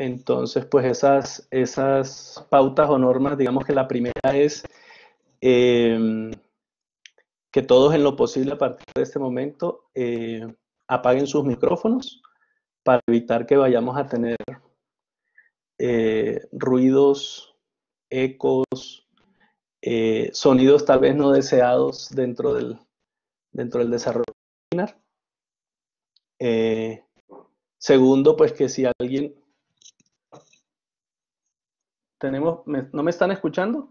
Entonces, pues esas, esas pautas o normas, digamos que la primera es em, que todos en lo posible a partir de este momento eh, apaguen sus micrófonos para evitar que vayamos a tener eh, ruidos, ecos, eh, sonidos tal vez no deseados dentro del, dentro del desarrollo. Segundo, pues que si alguien... Tenemos, ¿No me están escuchando?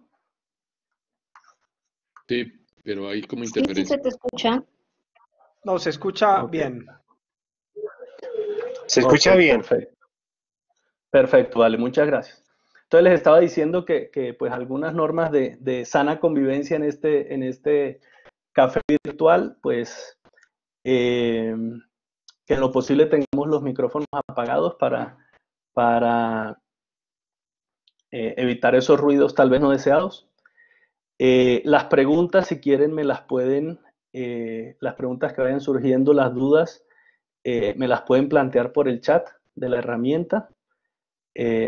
Sí, pero hay como interferencia. Sí, se te escucha. No, se escucha bien. Se escucha bien. Perfecto. perfecto, vale, muchas gracias. Entonces les estaba diciendo que, pues algunas normas de, sana convivencia en este, en este café virtual, pues eh, que en lo posible tengamos los micrófonos apagados para, para eh, evitar esos ruidos tal vez no deseados. Eh, las preguntas, si quieren, me las pueden, eh, las preguntas que vayan surgiendo, las dudas, me las pueden plantear por el chat de la herramienta.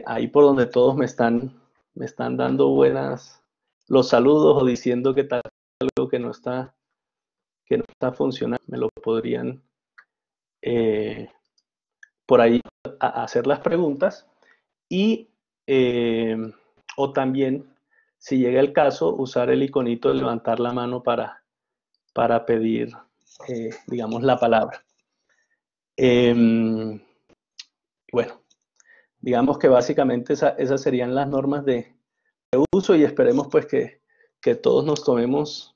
ahí por donde todos me están, me están dando buenas los saludos o diciendo que tal algo que no está, que no está funcionando, me lo podrían por ahí hacer las preguntas y eh, o también si llega el caso usar el iconito de levantar la mano para, para pedir eh, digamos la palabra. Em, bueno digamos que básicamente esas serían las normas de, uso y esperemos pues que, que todos nos tomemos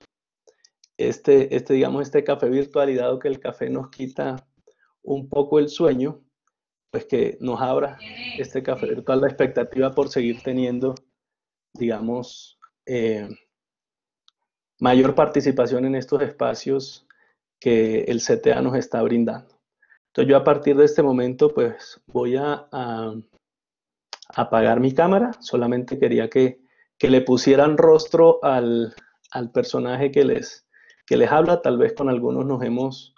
este, este, digamos, este café virtual y dado que el café nos quita un poco el sueño, pues que nos abra este café virtual la expectativa por seguir teniendo, digamos, eh, mayor participación en estos espacios que el CTA nos está brindando. Entonces yo a partir de este momento pues voy a, apagar mi cámara, solamente quería que, le pusieran rostro al, personaje que les, que les habla, tal vez con algunos nos hemos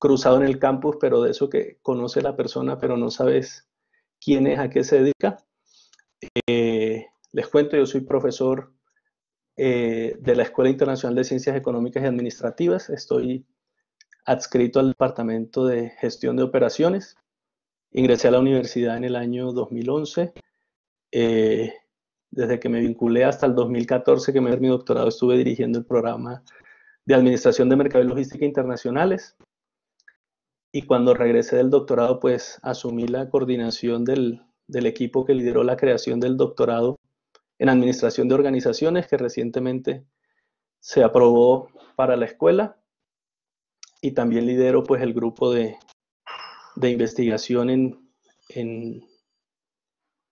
cruzado en el campus, pero de eso que conoce la persona, pero no sabes quién es, a qué se dedica. Eh, les cuento, yo soy profesor eh, de la Escuela Internacional de Ciencias Económicas y Administrativas. Estoy adscrito al Departamento de Gestión de Operaciones. Ingresé a la universidad en el año 2011. Eh, desde que me vinculé hasta el 2014, que me dio mi doctorado, estuve dirigiendo el programa de Administración de Mercado y Logística Internacionales y cuando regresé del doctorado, pues asumí la coordinación del, equipo que lideró la creación del doctorado en Administración de Organizaciones, que recientemente se aprobó para la escuela. Y también lidero pues el grupo de, investigación en, en,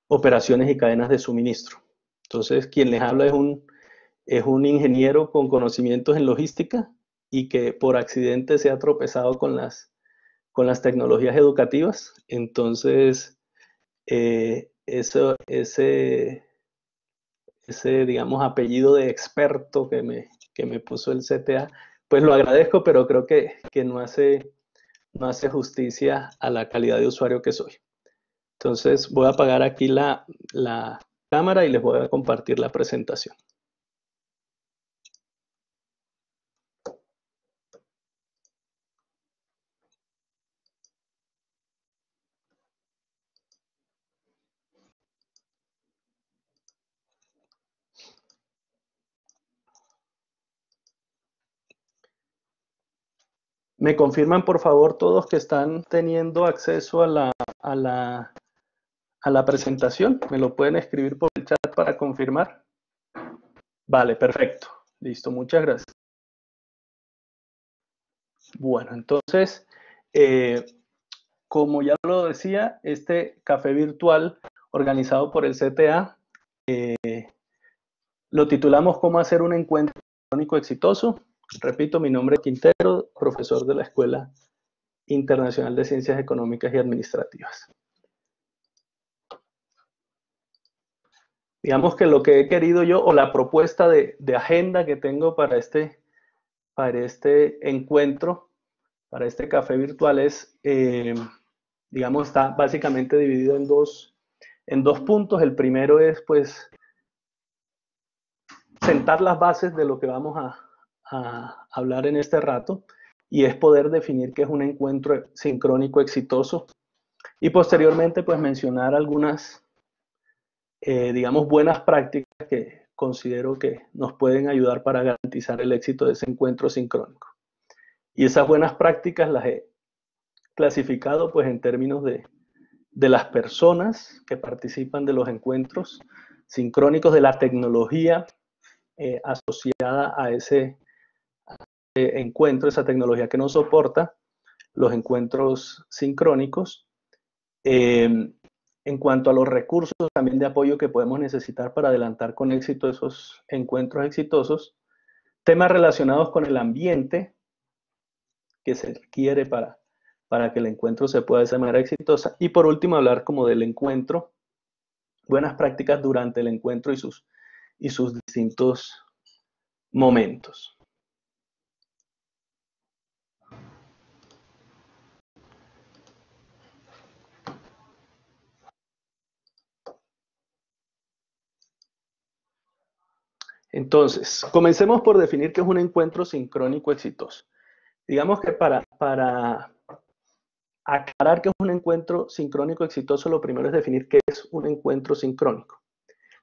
operaciones y cadenas de suministro. Entonces, quien les habla es un, es un ingeniero con conocimientos en logística y que por accidente se ha tropezado con las con las tecnologías educativas. Entonces, eh, eso, ese, ese, digamos, apellido de experto que me, que me puso el CTA, pues lo agradezco, pero creo que, no, hace, no hace justicia a la calidad de usuario que soy. Entonces, voy a apagar aquí la, la cámara y les voy a compartir la presentación. ¿Me confirman, por favor, todos que están teniendo acceso a la, a la, a la presentación? ¿Me lo pueden escribir por el chat para confirmar? Vale, perfecto. Listo, muchas gracias. Bueno, entonces, eh, como ya lo decía, este café virtual organizado por el CTA, eh, lo titulamos ¿Cómo hacer un encuentro electrónico exitoso? Repito, mi nombre es Quintero, profesor de la Escuela Internacional de Ciencias Económicas y Administrativas. Digamos que lo que he querido yo, o la propuesta de, agenda que tengo para este, para este encuentro, para este café virtual es, eh, digamos, está básicamente dividido en dos, en dos puntos. El primero es, pues, sentar las bases de lo que vamos a, hablar en este rato y es poder definir qué es un encuentro sincrónico exitoso y posteriormente, pues, mencionar algunas, eh, digamos, buenas prácticas que considero que nos pueden ayudar para garantizar el éxito de ese encuentro sincrónico. Y esas buenas prácticas las he clasificado pues en términos de, las personas que participan de los encuentros sincrónicos, de la tecnología eh, asociada a ese, encuentro, esa tecnología que nos soporta los encuentros sincrónicos. Em, en cuanto a los recursos también de apoyo que podemos necesitar para adelantar con éxito esos encuentros exitosos, temas relacionados con el ambiente que se requiere para para que el encuentro se pueda de manera exitosa. Y por último, hablar como del encuentro, buenas prácticas durante el encuentro y sus, y sus distintos momentos. Entonces, comencemos por definir qué es un encuentro sincrónico exitoso. Digamos que para, aclarar que es un encuentro sincrónico exitoso, lo primero es definir qué es un encuentro sincrónico.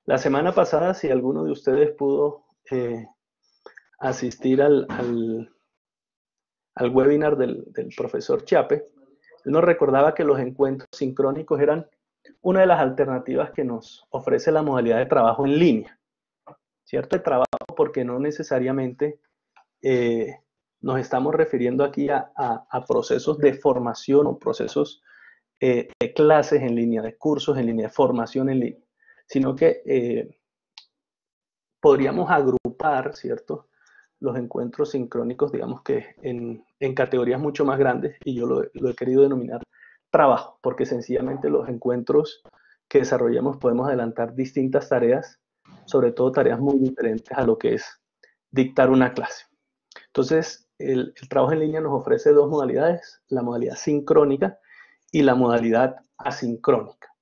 La semana pasada, si alguno de ustedes pudo eh, asistir al, webinar del, profesor Chape, él nos recordaba que los encuentros sincrónicos eran una de las alternativas que nos ofrece la modalidad de trabajo en línea. ¿Cierto? De trabajo porque no necesariamente eh, nos estamos refiriendo aquí a, procesos de formación o procesos eh, de clases en línea, de cursos en línea, de formación en línea, sino que eh, podríamos agrupar, ¿cierto? Los encuentros sincrónicos, digamos que en, categorías mucho más grandes, y yo lo, he querido denominar trabajo, porque sencillamente los encuentros que desarrollamos podemos adelantar distintas tareas, sobre todo tareas muy diferentes a lo que es dictar una clase. Entonces, el, trabajo en línea nos ofrece dos modalidades, la modalidad sincrónica y la modalidad asincrónica.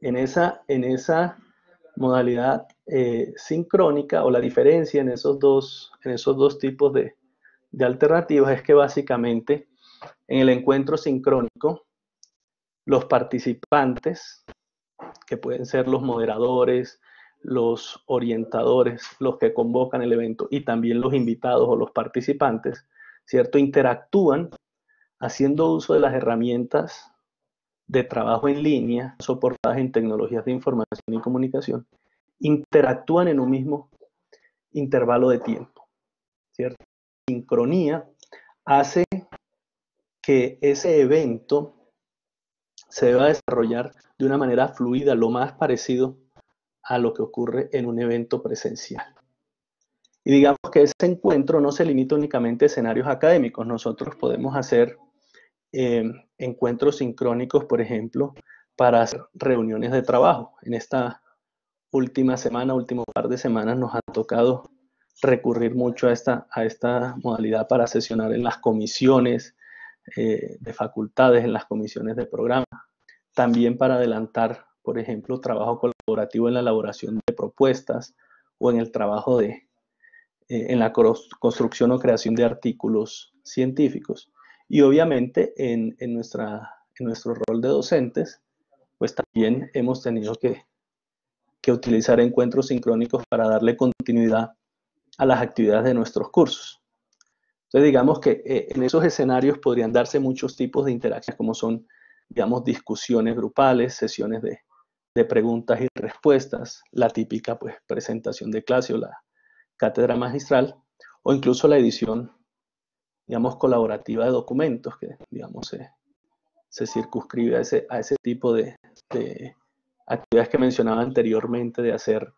En esa, en esa modalidad eh, sincrónica o la diferencia en esos dos, en esos dos tipos de, de alternativas es que básicamente en el encuentro sincrónico los participantes, que pueden ser los moderadores, los orientadores, los que convocan el evento y también los invitados o los participantes, ¿cierto? Interactúan haciendo uso de las herramientas de trabajo en línea soportadas en tecnologías de información y comunicación, interactúan en un mismo intervalo de tiempo, ¿cierto? Sincronía hace que ese evento se deba desarrollar de una manera fluida, lo más parecido a lo que ocurre en un evento presencial. Y digamos que ese encuentro no se limita únicamente a escenarios académicos. Nosotros podemos hacer eh, encuentros sincrónicos, por ejemplo, para hacer reuniones de trabajo. En esta última semana, último par de semanas, nos ha tocado recurrir mucho a esta, a esta modalidad para sesionar en las comisiones eh, de facultades, en las comisiones de programa, también para adelantar por ejemplo, trabajo colaborativo en la elaboración de propuestas o en el trabajo de, eh, en la construcción o creación de artículos científicos. Y obviamente en, nuestra, en nuestro rol de docentes, pues también hemos tenido que, utilizar encuentros sincrónicos para darle continuidad a las actividades de nuestros cursos. Entonces digamos que eh, en esos escenarios podrían darse muchos tipos de interacciones, como son, digamos, discusiones grupales, sesiones de, de preguntas y respuestas, la típica pues, presentación de clase o la cátedra magistral, o incluso la edición, digamos, colaborativa de documentos, que, digamos, se, circunscribe a ese, a ese tipo de, actividades que mencionaba anteriormente, de hacer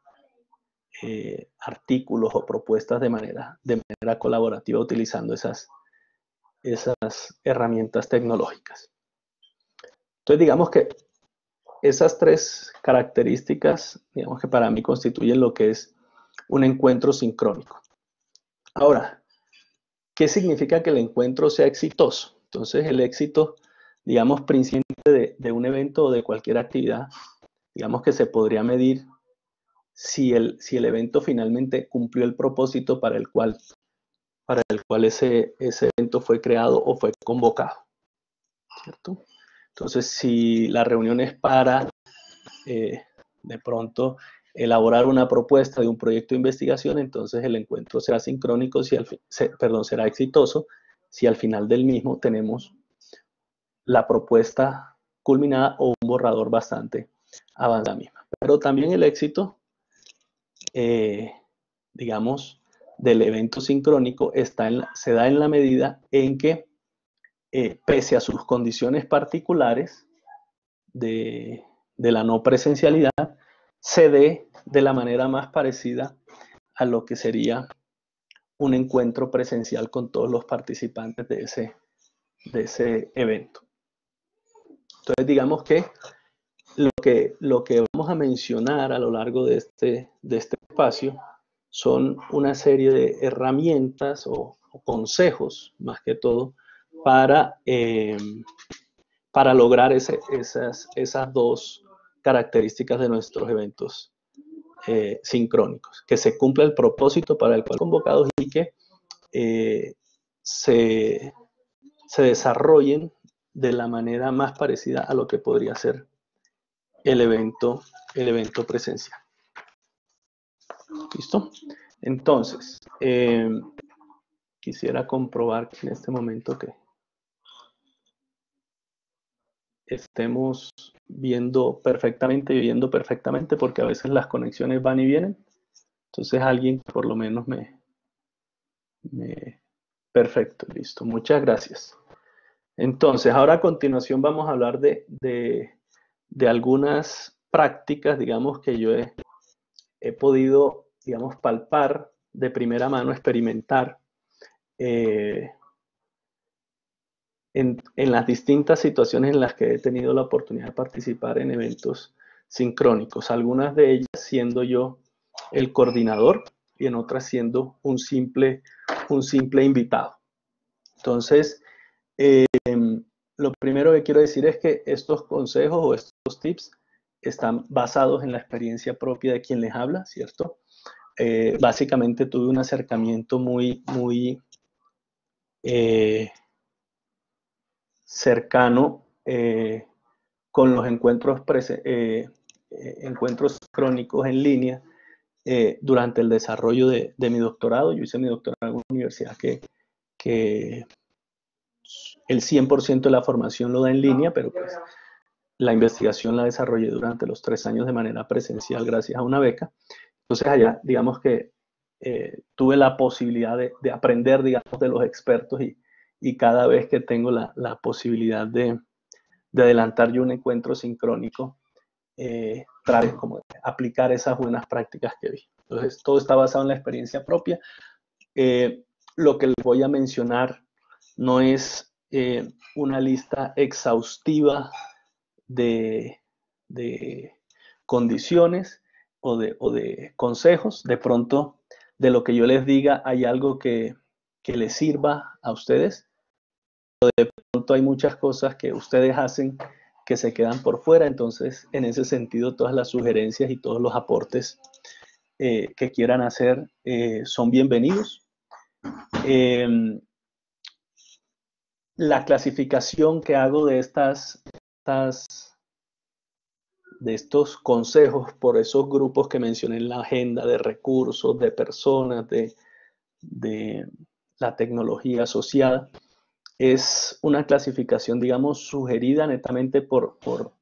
eh, artículos o propuestas de manera, de manera colaborativa utilizando esas, esas herramientas tecnológicas. Entonces, digamos que esas tres características, digamos que para mí constituyen lo que es un encuentro sincrónico. Ahora, ¿qué significa que el encuentro sea exitoso? Entonces, el éxito, digamos, principalmente de, un evento o de cualquier actividad digamos que se podría medir si el, si el evento finalmente cumplió el propósito para el cual, para el cual ese, ese evento fue creado o fue convocado. ¿cierto? Entonces, si la reunión es para, eh, de pronto, elaborar una propuesta de un proyecto de investigación, entonces el encuentro será sincrónico, si al, perdón, será exitoso si al final del mismo tenemos la propuesta culminada o un borrador bastante avanzado misma. Pero también el éxito, eh, digamos, del evento sincrónico está se da en la medida en que, eh, pese a sus condiciones particulares de, la no presencialidad, se dé de la manera más parecida a lo que sería un encuentro presencial con todos los participantes de ese, de ese evento. Entonces, digamos que lo, que lo que vamos a mencionar a lo largo de este, de este espacio son una serie de herramientas o, consejos, más que todo, para, eh, para lograr esas, esas dos características de nuestros eventos eh, sincrónicos, que se cumpla el propósito para el cual convocados y que eh, se, desarrollen de la manera más parecida a lo que podría ser el evento, el evento presencial. ¿Listo? Entonces, quisiera comprobar en este momento que estemos viendo perfectamente, viviendo perfectamente, porque a veces las conexiones van y vienen. Entonces alguien por lo menos me. Perfecto, listo. Muchas gracias. Entonces, ahora a continuación vamos a hablar de, de, algunas prácticas, digamos, que yo he, he, podido, digamos, palpar de primera mano, experimentar eh, en, las distintas situaciones en las que he tenido la oportunidad de participar en eventos sincrónicos, algunas de ellas siendo yo el coordinador y en otras siendo un simple, un simple invitado. Entonces, em, lo primero que quiero decir es que estos consejos o estos tips están basados en la experiencia propia de quien les habla, ¿cierto? Eh, básicamente tuve un acercamiento muy, muy eh, cercano eh, con los encuentros, eh, eh, encuentros crónicos en línea durante el desarrollo de, mi doctorado. Yo hice mi doctorado en una universidad que, que el 100% de la formación lo da en línea, pero pues la investigación la desarrollé durante los tres años de manera presencial gracias a una beca. Entonces allá, digamos que tuve la posibilidad de, de, aprender, digamos, de los expertos y, y cada vez que tengo la, posibilidad de, adelantar yo un encuentro sincrónico, eh, trato como aplicar esas buenas prácticas que vi. Entonces, todo está basado en la experiencia propia. Eh, lo que les voy a mencionar no es eh, una lista exhaustiva de, condiciones o de, o de, consejos. De pronto, de lo que yo les diga, hay algo que, que les sirva a ustedes. De pronto hay muchas cosas que ustedes hacen que se quedan por fuera, entonces en ese sentido todas las sugerencias y todos los aportes eh, que quieran hacer eh, son bienvenidos. Em, la clasificación que hago de estas, de estos consejos por esos grupos que mencioné en la agenda de recursos, de personas, de, la tecnología asociada. Es una clasificación, digamos, sugerida netamente por, por,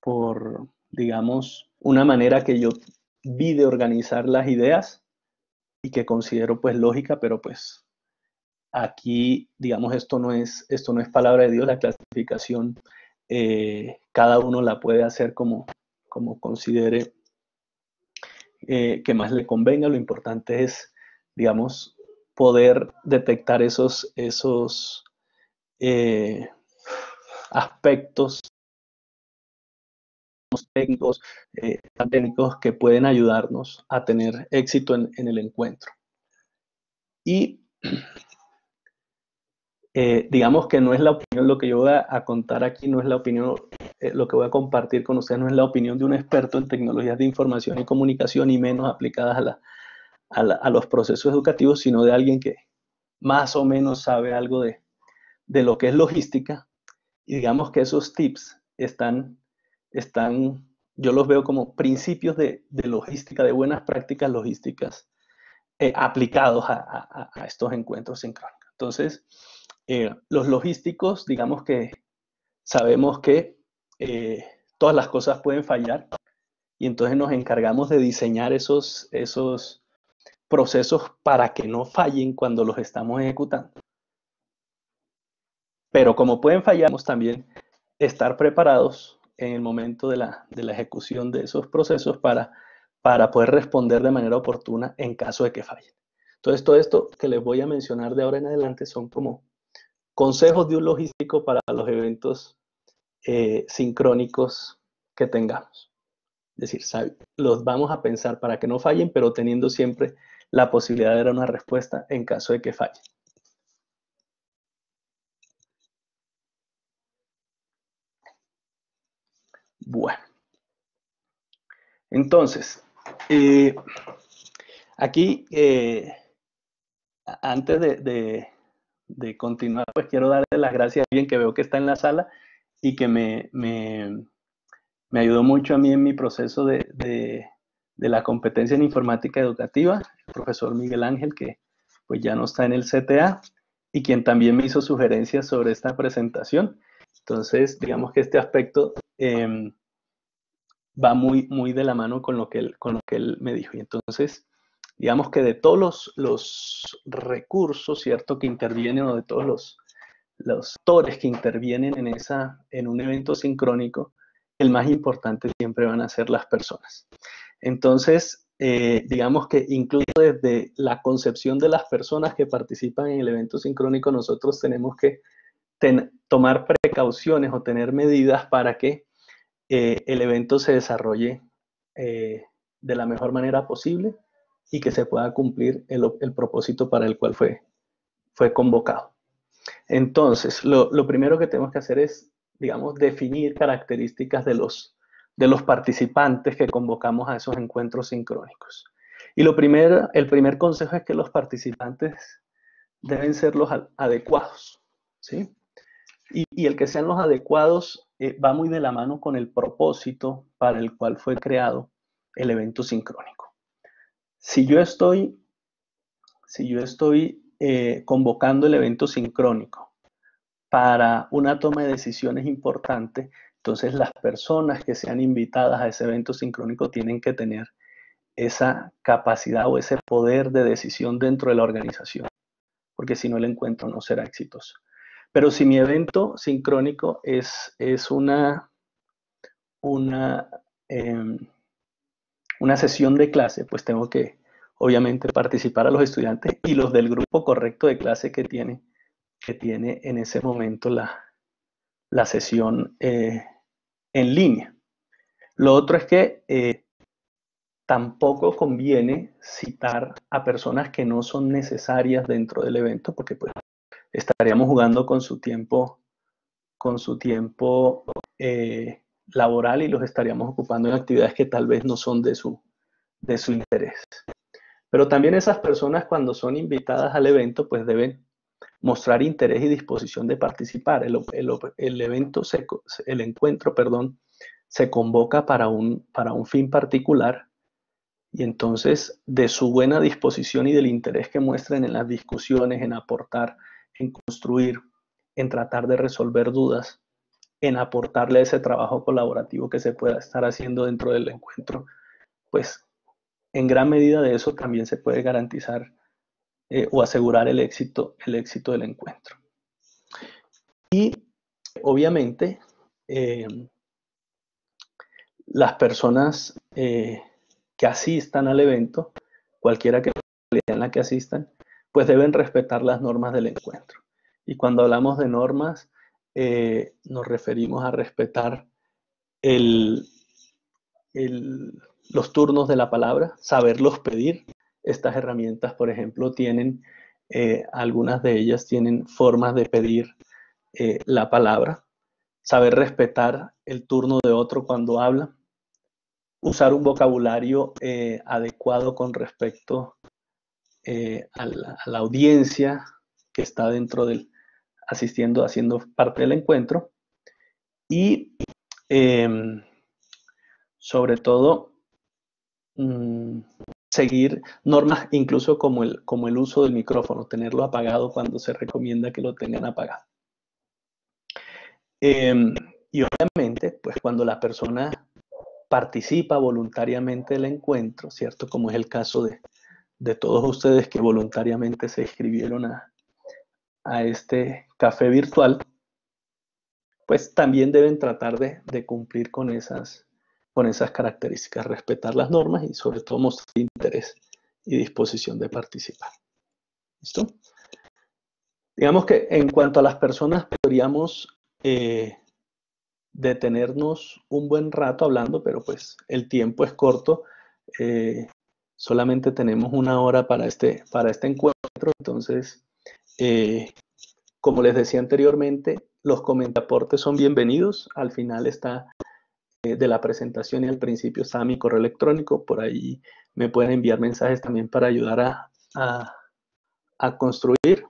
por, digamos, una manera que yo vi de organizar las ideas y que considero pues lógica, pero pues aquí, digamos, esto no es, esto no es palabra de Dios, la clasificación eh, cada uno la puede hacer como, como considere eh, que más le convenga. Lo importante es, digamos, poder detectar esos, esos eh, aspectos técnicos, eh, técnicos que pueden ayudarnos a tener éxito en, el encuentro. Y eh, digamos que no es la opinión, lo que yo voy a, contar aquí no es la opinión eh, lo que voy a compartir con ustedes no es la opinión de un experto en tecnologías de información y comunicación y menos aplicadas a, a, los procesos educativos, sino de alguien que más o menos sabe algo de, de lo que es logística. Y digamos que esos tips están, están yo los veo como principios de, de logística, de buenas prácticas logísticas eh, aplicados a, a, estos encuentros sincrónicos. Entonces, eh, los logísticos, digamos que sabemos que eh, todas las cosas pueden fallar y entonces nos encargamos de diseñar esos, esos procesos para que no fallen cuando los estamos ejecutando. Pero como pueden fallar, también estar preparados en el momento de la, ejecución de esos procesos para, para poder responder de manera oportuna en caso de que fallen. Entonces, todo esto que les voy a mencionar de ahora en adelante son como consejos de un logístico para los eventos eh, sincrónicos que tengamos. Es decir, los vamos a pensar para que no fallen, pero teniendo siempre la posibilidad de dar una respuesta en caso de que fallen. Bueno. Entonces, eh, aquí, eh, antes de, continuar, pues quiero darle las gracias a alguien que veo que está en la sala y que me, ayudó mucho a mí en mi proceso de, de, la competencia en informática educativa, el profesor Miguel Ángel, que pues ya no está en el CTA, y quien también me hizo sugerencias sobre esta presentación. Entonces, digamos que este aspecto em, va muy, muy de la mano con lo, que él, con lo que él me dijo. Y entonces, digamos que de todos los, los recursos, ¿cierto?, que intervienen o de todos los, los actores que intervienen en, esa, en un evento sincrónico, el más importante siempre van a ser las personas. Entonces, eh, digamos que incluso desde la concepción de las personas que participan en el evento sincrónico, nosotros tenemos que tomar precauciones o tener medidas para que eh, el evento se desarrolle eh, de la mejor manera posible y que se pueda cumplir el, propósito para el cual fue, fue convocado. Entonces, lo, primero que tenemos que hacer es, digamos, definir características de los, de los participantes que convocamos a esos encuentros sincrónicos. Y lo primero, el primer consejo es que los participantes deben ser los adecuados, ¿sí? Y, el que sean los adecuados eh, va muy de la mano con el propósito para el cual fue creado el evento sincrónico. Si yo estoy, eh, convocando el evento sincrónico para una toma de decisiones importante, entonces las personas que sean invitadas a ese evento sincrónico tienen que tener esa capacidad o ese poder de decisión dentro de la organización, porque si no el encuentro no será exitoso. Pero si mi evento sincrónico es, es una, una, em, una sesión de clase, pues tengo que obviamente participar a los estudiantes y los del grupo correcto de clase que tiene, que tiene en ese momento la, sesión eh, en línea. Lo otro es que eh, tampoco conviene citar a personas que no son necesarias dentro del evento, porque pues, estaríamos jugando con su tiempo, con su tiempo eh, laboral y los estaríamos ocupando en actividades que tal vez no son de su, de su interés. Pero también esas personas cuando son invitadas al evento, pues deben mostrar interés y disposición de participar. El, el, evento, el encuentro, perdón, se convoca para un, para un fin particular y entonces de su buena disposición y del interés que muestren en las discusiones, en aportar en construir, en tratar de resolver dudas, en aportarle ese trabajo colaborativo que se pueda estar haciendo dentro del encuentro, pues en gran medida de eso también se puede garantizar eh, o asegurar el éxito, el éxito del encuentro. Y obviamente eh, las personas eh, que asistan al evento, cualquiera que en la que asistan, pues deben respetar las normas del encuentro. Y cuando hablamos de normas, eh, nos referimos a respetar los turnos de la palabra, saberlos pedir. Estas herramientas, por ejemplo, tienen, eh, algunas de ellas tienen formas de pedir eh, la palabra. saber respetar el turno de otro cuando habla, usar un vocabulario adecuado con respecto eh, a, la, audiencia que está dentro del asistiendo, haciendo parte del encuentro y em, sobre todo mm, seguir normas incluso como el, como el uso del micrófono, tenerlo apagado cuando se recomienda que lo tengan apagado. Em, y obviamente, pues cuando la persona participa voluntariamente del encuentro, ¿cierto? Como es el caso de, todos ustedes que voluntariamente se inscribieron a, a, este café virtual, pues también deben tratar de, de cumplir con esas, con esas características, respetar las normas y sobre todo mostrar interés y disposición de participar. ¿Listo? Digamos que en cuanto a las personas, podríamos eh, detenernos un buen rato hablando, pero pues el tiempo es corto. Eh, solamente tenemos una hora para este, para este encuentro, entonces, eh, como les decía anteriormente, los comentaportes son bienvenidos. Al final está de la presentación y al principio está mi correo electrónico. Por ahí me pueden enviar mensajes también para ayudar a, a construir.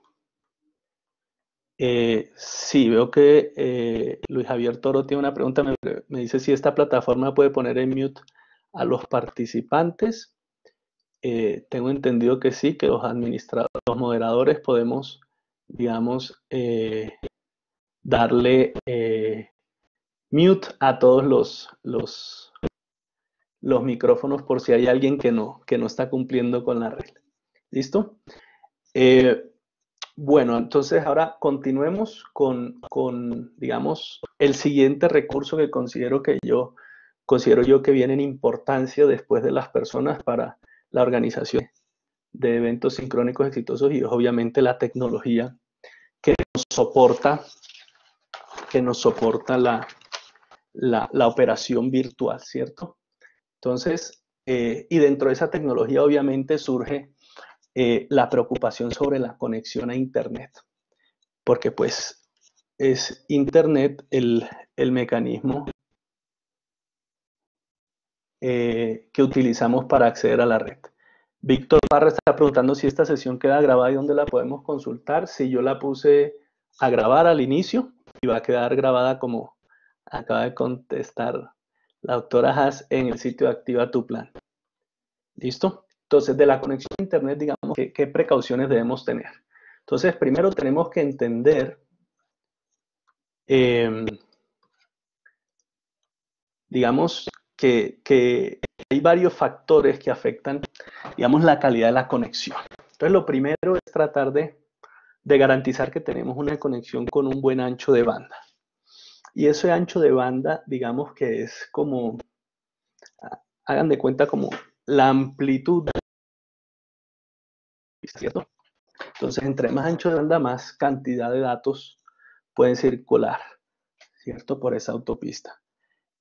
Eh, sí, veo que eh, Luis Javier Toro tiene una pregunta. Me, dice si esta plataforma puede poner en mute a los participantes. Eh, tengo entendido que sí, que los administradores, los moderadores podemos, digamos, darle mute a todos los, los, los micrófonos por si hay alguien que no, que no está cumpliendo con la regla. ¿Listo? Bueno, entonces ahora continuemos con, digamos, el siguiente recurso que considero que yo considero yo que viene en importancia después de las personas para la organización de eventos sincrónicos exitosos y obviamente la tecnología que nos soporta, que nos soporta la, la, operación virtual, ¿cierto? Entonces, eh, y dentro de esa tecnología obviamente surge eh, la preocupación sobre la conexión a Internet, porque pues es Internet el, mecanismo eh, que utilizamos para acceder a la red. Víctor Parra está preguntando si esta sesión queda grabada y dónde la podemos consultar. Si yo la puse a grabar al inicio y va a quedar grabada como acaba de contestar la doctora Haas en el sitio de Activa tu Plan. ¿Listo? Entonces, de la conexión a Internet, digamos, ¿qué, precauciones debemos tener? Entonces, primero tenemos que entender, em, digamos, que, hay varios factores que afectan, digamos, la calidad de la conexión. Entonces, lo primero es tratar de, de garantizar que tenemos una conexión con un buen ancho de banda. Y ese ancho de banda, digamos que es como, hagan de cuenta como la amplitud, ¿cierto? Entonces, entre más ancho de banda, más cantidad de datos pueden circular, ¿cierto? Por esa autopista.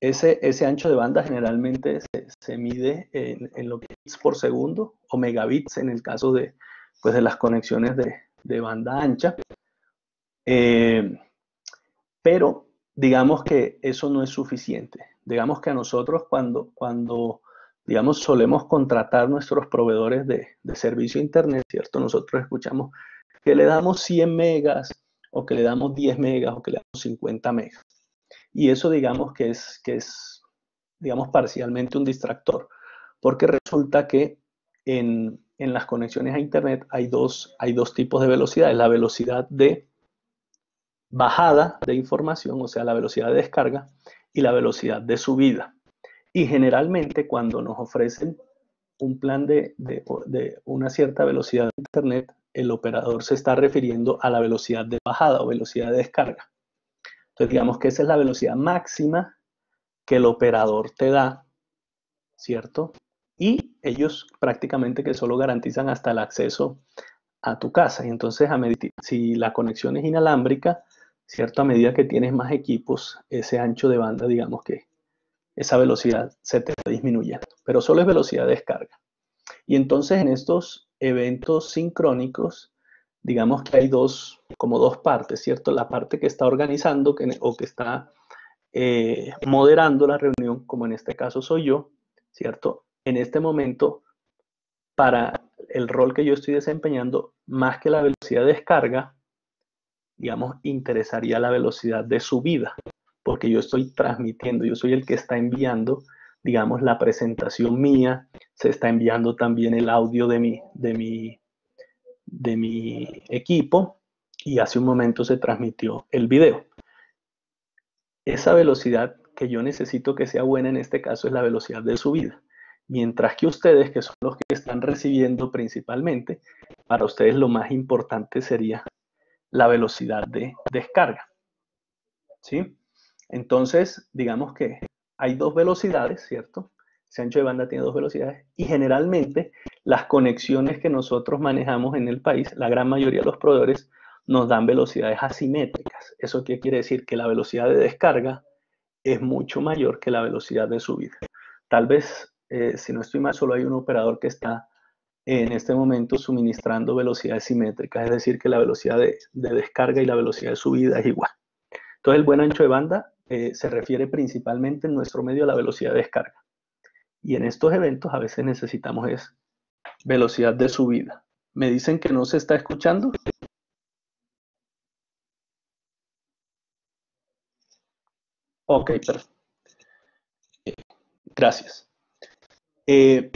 Ese, ese ancho de banda generalmente se, mide en, lo que es por segundo o megabits en el caso de, pues, de las conexiones de, de banda ancha. Eh, pero digamos que eso no es suficiente. Digamos que a nosotros cuando, cuando digamos, solemos contratar nuestros proveedores de, servicio Internet, ¿cierto? Nosotros escuchamos que le damos 100 megas o que le damos 10 megas o que le damos 50 megas. Y eso digamos que es, que es digamos, parcialmente un distractor, porque resulta que en, en las conexiones a Internet hay dos, hay dos tipos de velocidades, la velocidad de bajada de información, o sea, la velocidad de descarga, y la velocidad de subida. Y generalmente cuando nos ofrecen un plan de, una cierta velocidad de Internet, el operador se está refiriendo a la velocidad de bajada o velocidad de descarga. Entonces digamos que esa es la velocidad máxima que el operador te da, ¿cierto? Y ellos prácticamente que solo garantizan hasta el acceso a tu casa. Y entonces a si la conexión es inalámbrica, ¿cierto? A medida que tienes más equipos, ese ancho de banda, digamos que esa velocidad se te disminuye, pero solo es velocidad de descarga. Y entonces en estos eventos sincrónicos, digamos que hay dos, como dos partes, ¿cierto? La parte que está organizando o que está eh, moderando la reunión, como en este caso soy yo, ¿cierto? En este momento, para el rol que yo estoy desempeñando, más que la velocidad de descarga, digamos, interesaría la velocidad de subida, porque yo estoy transmitiendo, yo soy el que está enviando, digamos, la presentación mía, se está enviando también el audio de mi, de mi, de mi equipo y hace un momento se transmitió el video. Esa velocidad que yo necesito que sea buena en este caso es la velocidad de subida. Mientras que ustedes, que son los que están recibiendo principalmente, para ustedes lo más importante sería la velocidad de descarga. ¿Sí? Entonces, digamos que hay dos velocidades, ¿cierto? Ese ancho de banda tiene dos velocidades y generalmente las conexiones que nosotros manejamos en el país, la gran mayoría de los proveedores nos dan velocidades asimétricas. ¿Eso qué quiere decir? Que la velocidad de descarga es mucho mayor que la velocidad de subida. Tal vez, eh, si no estoy mal, solo hay un operador que está en este momento suministrando velocidades simétricas, es decir, que la velocidad de, descarga y la velocidad de subida es igual. Entonces, el buen ancho de banda eh, se refiere principalmente en nuestro medio a la velocidad de descarga. Y en estos eventos a veces necesitamos es velocidad de subida. ¿Me dicen que no se está escuchando? Ok, perfecto. Gracias. Eh,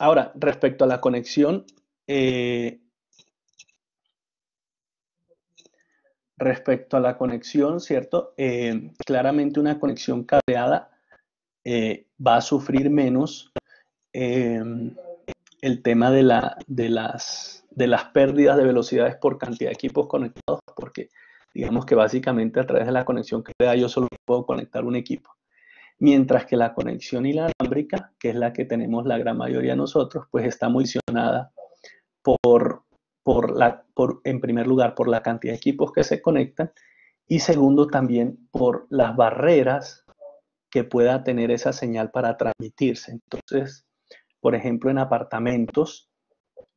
Ahora, respecto a la conexión, eh, respecto a la conexión, ¿cierto? Eh, claramente una conexión cableada eh, va a sufrir menos el tema de, la, de, las, de las pérdidas de velocidades por cantidad de equipos conectados, porque digamos que básicamente a través de la conexión cableada yo solo puedo conectar un equipo. Mientras que la conexión inalámbrica, que es la que tenemos la gran mayoría de nosotros, pues está muy por, por la, por, en primer lugar, por la cantidad de equipos que se conectan y segundo también por las barreras que pueda tener esa señal para transmitirse. Entonces, por ejemplo, en apartamentos,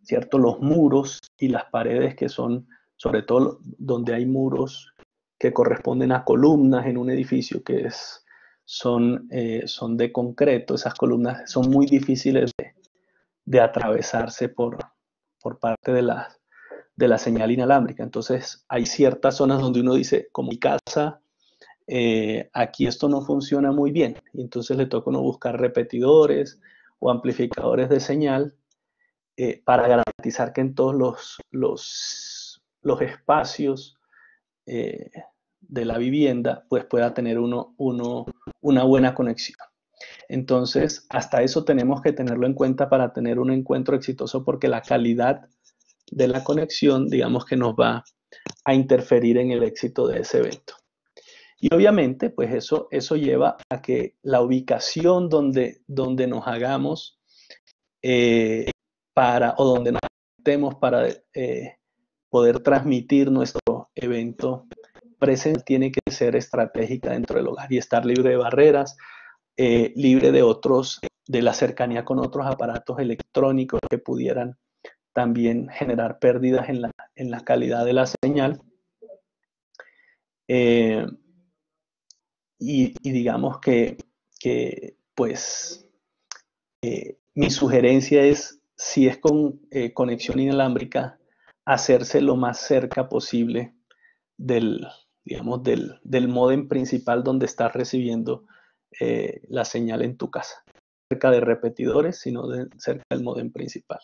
¿cierto? Los muros y las paredes que son, sobre todo donde hay muros que corresponden a columnas en un edificio que es son, eh, son de concreto, esas columnas son muy difíciles de, atravesarse por, por parte de la, de la señal inalámbrica. Entonces hay ciertas zonas donde uno dice, como mi casa, eh, aquí esto no funciona muy bien. Entonces le toca uno buscar repetidores o amplificadores de señal eh, para garantizar que en todos los, los, espacios de la vivienda, pues pueda tener uno, uno una buena conexión. Entonces, hasta eso tenemos que tenerlo en cuenta para tener un encuentro exitoso porque la calidad de la conexión, digamos que nos va a interferir en el éxito de ese evento. Y obviamente, pues eso, eso lleva a que la ubicación donde, donde nos hagamos eh, para, o donde nos metemos para eh, poder transmitir nuestro evento presencia tiene que ser estratégica dentro del hogar y estar libre de barreras, eh, libre de otros, de la cercanía con otros aparatos electrónicos que pudieran también generar pérdidas en la, en la calidad de la señal. Y, digamos que, pues, eh, mi sugerencia es, si es con conexión inalámbrica, hacerse lo más cerca posible del, digamos, del, del modem principal donde estás recibiendo eh, la señal en tu casa. Cerca de repetidores, sino de, cerca del modem principal.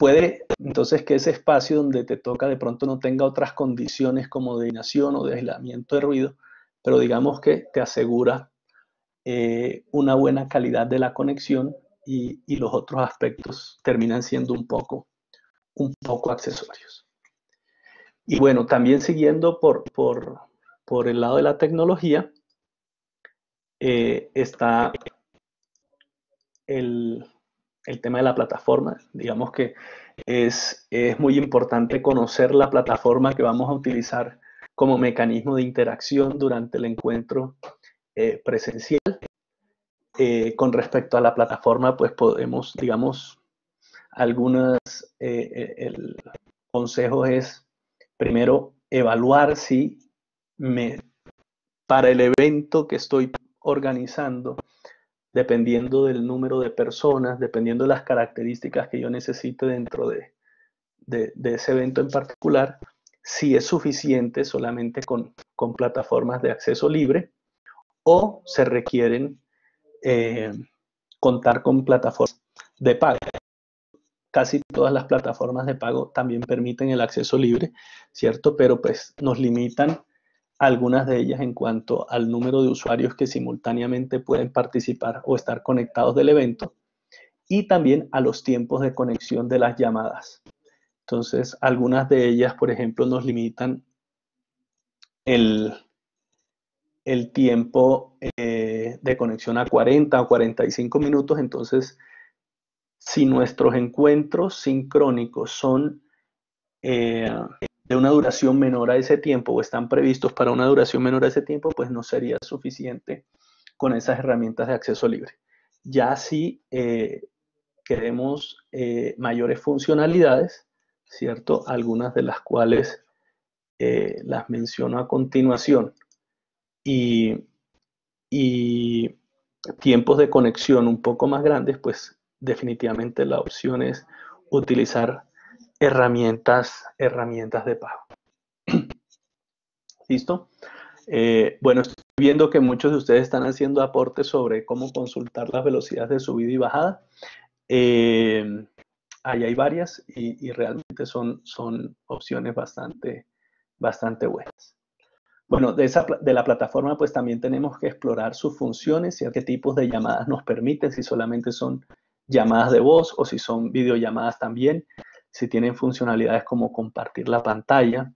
Puede entonces que ese espacio donde te toca de pronto no tenga otras condiciones como de inacción o de aislamiento de ruido, pero digamos que te asegura eh, una buena calidad de la conexión y, los otros aspectos terminan siendo un poco, un poco accesorios. Y bueno, también siguiendo por, por, el lado de la tecnología, eh, está el, tema de la plataforma. Digamos que es, es, muy importante conocer la plataforma que vamos a utilizar como mecanismo de interacción durante el encuentro eh, presencial. Eh, con respecto a la plataforma, pues podemos, digamos, algunos, el consejo es primero evaluar si me, para el evento que estoy organizando, dependiendo del número de personas, dependiendo de las características que yo necesite dentro de, ese evento en particular, si es suficiente solamente con, plataformas de acceso libre o se requieren eh, contar con plataformas de pago. Casi todas las plataformas de pago también permiten el acceso libre, ¿cierto? Pero pues nos limitan algunas de ellas en cuanto al número de usuarios que simultáneamente pueden participar o estar conectados del evento y también a los tiempos de conexión de las llamadas. Entonces, algunas de ellas, por ejemplo, nos limitan el, el tiempo eh, de conexión a 40 o 45 minutos. Entonces, si nuestros encuentros sincrónicos son eh, de una duración menor a ese tiempo o están previstos para una duración menor a ese tiempo, pues no sería suficiente con esas herramientas de acceso libre. Ya si eh, queremos eh, mayores funcionalidades, ¿cierto? Algunas de las cuales eh, las menciono a continuación. Y, y tiempos de conexión un poco más grandes, pues definitivamente la opción es utilizar herramientas, herramientas de pago. ¿Listo? Eh, bueno, estoy viendo que muchos de ustedes están haciendo aportes sobre cómo consultar las velocidades de subida y bajada. Eh, ahí hay varias y, realmente son, son opciones bastante, bastante buenas. Bueno, de, esa, de la plataforma pues también tenemos que explorar sus funciones y qué tipos de llamadas nos permiten, si solamente son llamadas de voz o si son videollamadas también si tienen funcionalidades como compartir la pantalla,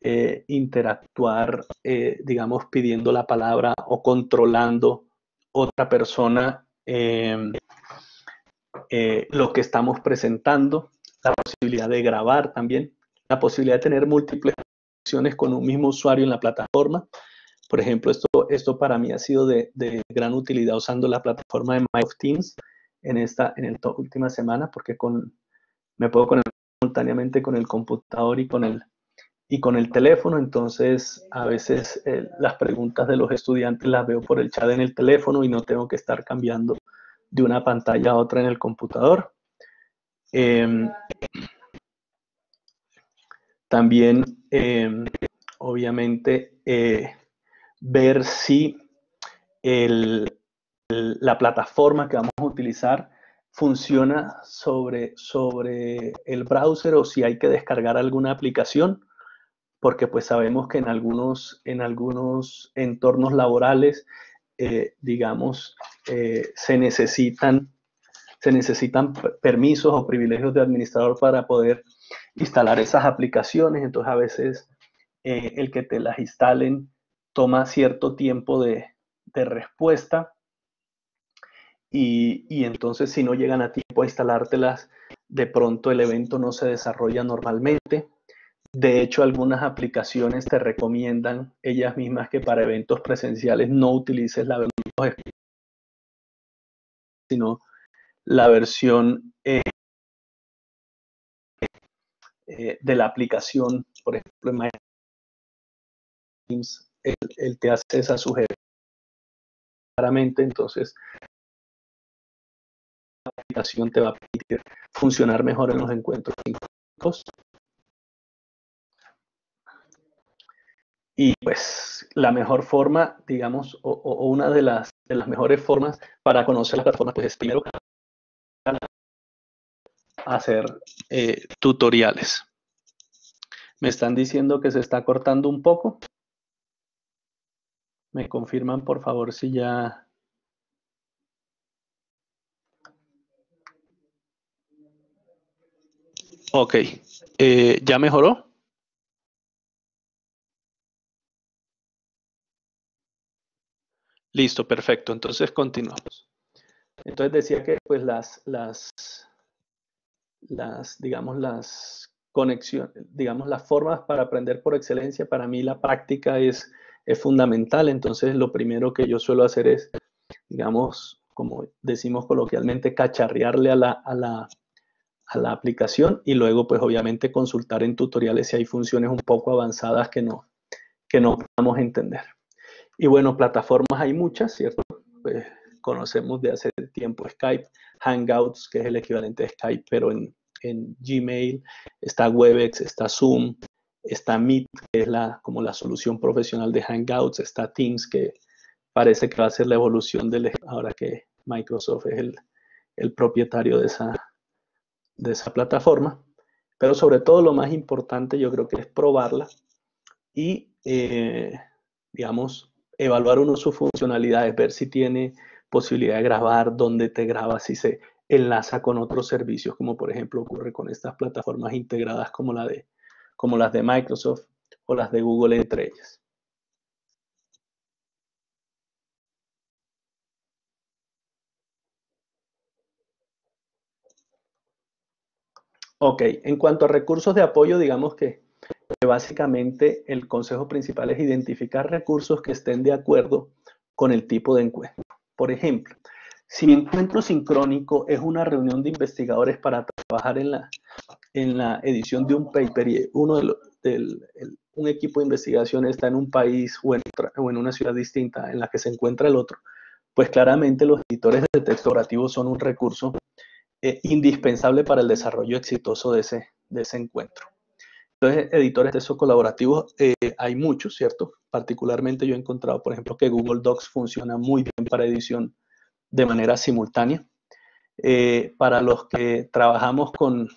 eh, interactuar, eh, digamos, pidiendo la palabra o controlando otra persona em, eh, lo que estamos presentando, la posibilidad de grabar también, la posibilidad de tener múltiples opciones con un mismo usuario en la plataforma. Por ejemplo, esto, esto para mí ha sido de, de gran utilidad usando la plataforma de Microsoft Teams en esta, en esta última semana, porque con, me puedo conectar simultáneamente con el computador y con el, y con el teléfono, entonces a veces eh, las preguntas de los estudiantes las veo por el chat en el teléfono y no tengo que estar cambiando de una pantalla a otra en el computador. Em, también, em, obviamente, eh, ver si la plataforma que vamos a utilizar funciona sobre, sobre el browser o si hay que descargar alguna aplicación, porque pues sabemos que en algunos, en algunos entornos laborales, eh, digamos, eh, se, necesitan, se necesitan permisos o privilegios de administrador para poder instalar esas aplicaciones, entonces a veces eh, el que te las instalen toma cierto tiempo de, de respuesta y, entonces si no llegan a tiempo a instalártelas, de pronto el evento no se desarrolla normalmente. De hecho, algunas aplicaciones te recomiendan ellas mismas que para eventos presenciales no utilices la versión, sino la versión eh, eh, de la aplicación, por ejemplo, en Teams, él, te hace esa sugerencia claramente, entonces te va a permitir funcionar mejor en los encuentros Y pues la mejor forma, digamos, o, una de las, de las mejores formas para conocer las plataformas, pues es primero hacer eh, tutoriales. Me están diciendo que se está cortando un poco. Me confirman, por favor, si ya Ok, eh, ¿ya mejoró? Listo, perfecto. Entonces continuamos. Entonces decía que pues las, las, las, digamos, las conexiones, digamos, las formas para aprender por excelencia, para mí la práctica es, es fundamental. Entonces lo primero que yo suelo hacer es, digamos, como decimos coloquialmente, cacharrearle a la, a la, a la aplicación y luego pues obviamente consultar en tutoriales si hay funciones un poco avanzadas que no, que no podamos entender. Y bueno, plataformas hay muchas, ¿cierto? Pues conocemos de hace tiempo Skype, Hangouts, que es el equivalente de Skype, pero en, en Gmail, está Webex, está Zoom, está Meet, que es la, como la solución profesional de Hangouts, está Teams, que parece que va a ser la evolución del, ahora que Microsoft es el, el propietario de esa, de esa plataforma. Pero sobre todo lo más importante yo creo que es probarla y, eh, digamos, evaluar uno sus funcionalidades, ver si tiene posibilidad de grabar, dónde te graba, si se enlaza con otros servicios, como por ejemplo ocurre con estas plataformas integradas como, la de, como las de Microsoft o las de Google entre ellas. Ok, en cuanto a recursos de apoyo, digamos que básicamente el consejo principal es identificar recursos que estén de acuerdo con el tipo de encuentro. Por ejemplo, si mi encuentro sincrónico es una reunión de investigadores para trabajar en la, en la edición de un paper y uno de un equipo de investigación está en un país o en, o en una ciudad distinta en la que se encuentra el otro, pues claramente los editores de texto orativo son un recurso eh, indispensable para el desarrollo exitoso de ese, de ese encuentro. Entonces, editores de esos colaborativos eh, hay muchos, ¿cierto? Particularmente yo he encontrado, por ejemplo, que Google Docs funciona muy bien para edición de manera simultánea. Eh, para los que trabajamos con,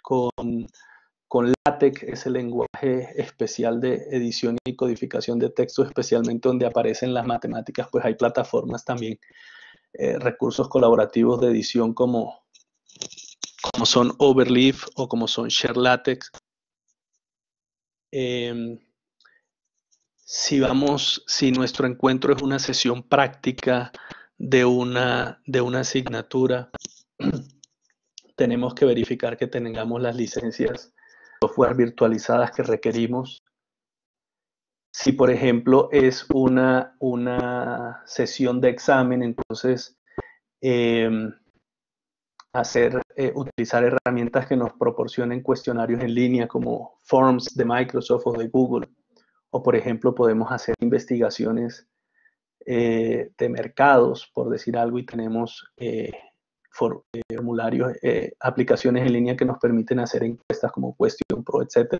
con, con, LaTeX, ese lenguaje especial de edición y codificación de texto, especialmente donde aparecen las matemáticas, pues hay plataformas también, recursos colaborativos de edición como, como son Overleaf o como son ShareLatex. Em, si vamos, si nuestro encuentro es una sesión práctica de una, de una asignatura, tenemos que verificar que tengamos las licencias software virtualizadas que requerimos. Si, por ejemplo, es una, una sesión de examen, entonces em, hacer, eh, utilizar herramientas que nos proporcionen cuestionarios en línea como Forms de Microsoft o de Google. O, por ejemplo, podemos hacer investigaciones eh, de mercados, por decir algo, y tenemos eh, formularios, aplicaciones en línea que nos permiten hacer encuestas como Question Pro, etc.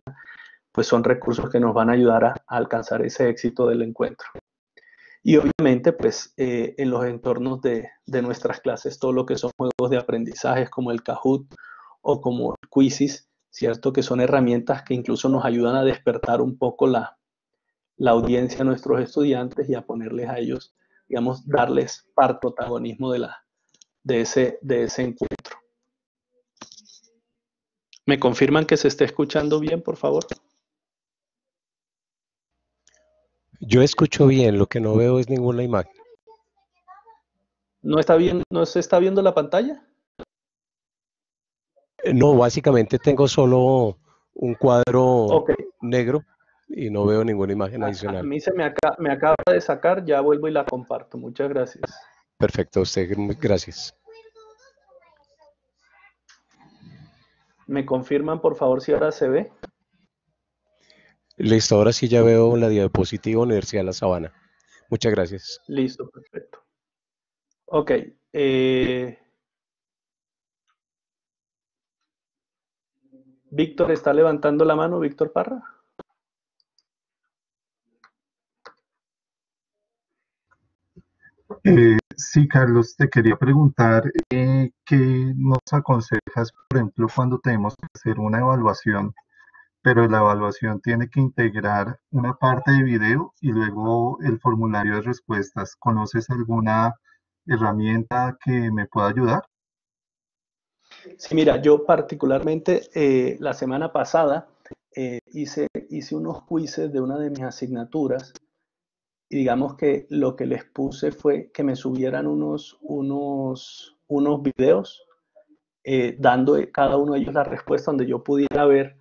Pues son recursos que nos van a ayudar a alcanzar ese éxito del encuentro. Y obviamente, pues eh, en los entornos de, nuestras clases, todo lo que son juegos de aprendizaje como el Kahoot o como el Quizzes, ¿cierto? Que son herramientas que incluso nos ayudan a despertar un poco la, audiencia a nuestros estudiantes y a ponerles a ellos, digamos, darles parte protagonismo de, la, de, ese, de ese encuentro. ¿Me confirman que se esté escuchando bien, por favor? Yo escucho bien, lo que no veo es ninguna imagen. ¿No, está bien, ¿No se está viendo la pantalla? Eh, no, básicamente tengo solo un cuadro negro y no veo ninguna imagen adicional. A mí se me, me acaba de sacar, ya vuelvo y la comparto. Muchas gracias. Perfecto, usted, gracias. ¿Me confirman, por favor, si ahora se ve? Listo, ahora sí ya veo la diapositiva Universidad de La Sabana. Muchas gracias. Listo, perfecto. Ok. Eh, Víctor está levantando la mano, Víctor Parra. Eh, sí, Carlos, te quería preguntar eh, qué nos aconsejas, por ejemplo, cuando tenemos que hacer una evaluación pero la evaluación tiene que integrar una parte de video y luego el formulario de respuestas. ¿Conoces alguna herramienta que me pueda ayudar? Sí, mira, yo particularmente eh, la semana pasada eh, hice, hice unos quizzes de una de mis asignaturas y digamos que lo que les puse fue que me subieran unos, unos, unos videos eh, dando cada uno de ellos la respuesta donde yo pudiera ver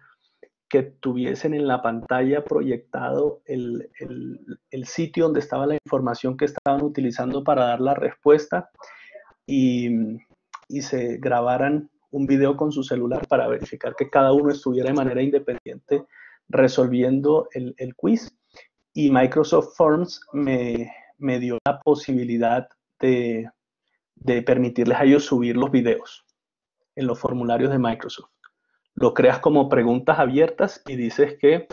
que tuviesen en la pantalla proyectado el, sitio donde estaba la información que estaban utilizando para dar la respuesta y, se grabaran un video con su celular para verificar que cada uno estuviera de manera independiente resolviendo el, quiz. y Microsoft Forms me, dio la posibilidad de, permitirles a ellos subir los videos en los formularios de Microsoft. Lo creas como preguntas abiertas y dices que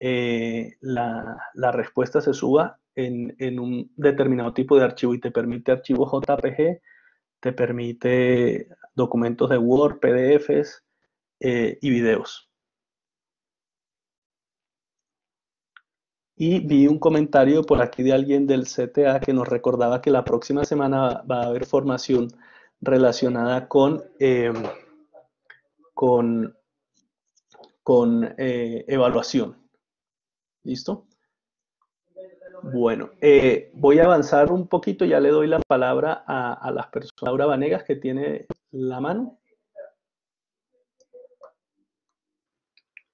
eh, la, respuesta se suba en, en, un determinado tipo de archivo y te permite archivos JPG, te permite documentos de Word, PDFs eh, y videos. Y vi un comentario por aquí de alguien del CTA que nos recordaba que la próxima semana va a haber formación relacionada con, em, con, con eh, evaluación. ¿Listo? Bueno, eh, voy a avanzar un poquito, ya le doy la palabra a, a las personas. Laura Vanegas, que tiene la mano.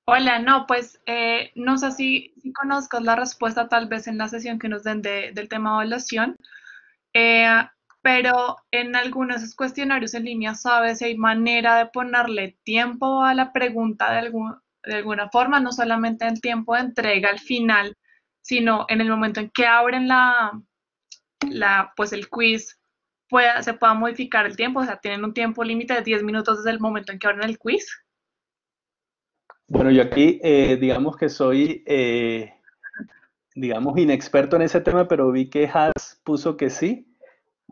Hola, no, pues eh, no sé si, si, conozcas la respuesta tal vez en la sesión que nos den del tema de evaluación, pero en algunos cuestionarios en línea sabes si hay manera de ponerle tiempo a la pregunta de, alguna forma, no solamente en tiempo de entrega al final, sino en el momento en que abren la, la pues el quiz, pueda, se pueda modificar el tiempo, o sea, tienen un tiempo límite de 10 minutos desde el momento en que abren el quiz. Bueno, yo aquí eh, digamos que soy, eh, digamos, inexperto en ese tema, pero vi que Has puso que sí.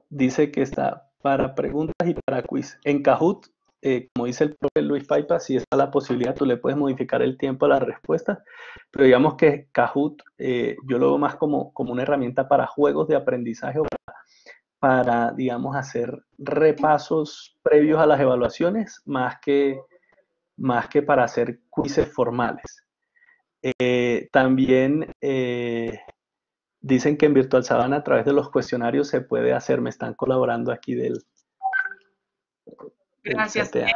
Dice que está para preguntas y para quiz. En Kahoot, eh, como dice el profe Luis Paipa, si está la posibilidad, tú le puedes modificar el tiempo a la respuesta. Pero digamos que Kahoot yo lo veo más como, como una herramienta para juegos de aprendizaje o para, digamos, hacer repasos previos a las evaluaciones, más que más que para hacer quizzes formales. Eh, también eh, dicen que en Virtual Sabana a través de los cuestionarios se puede hacer, me están colaborando aquí del... Gracias. Eh,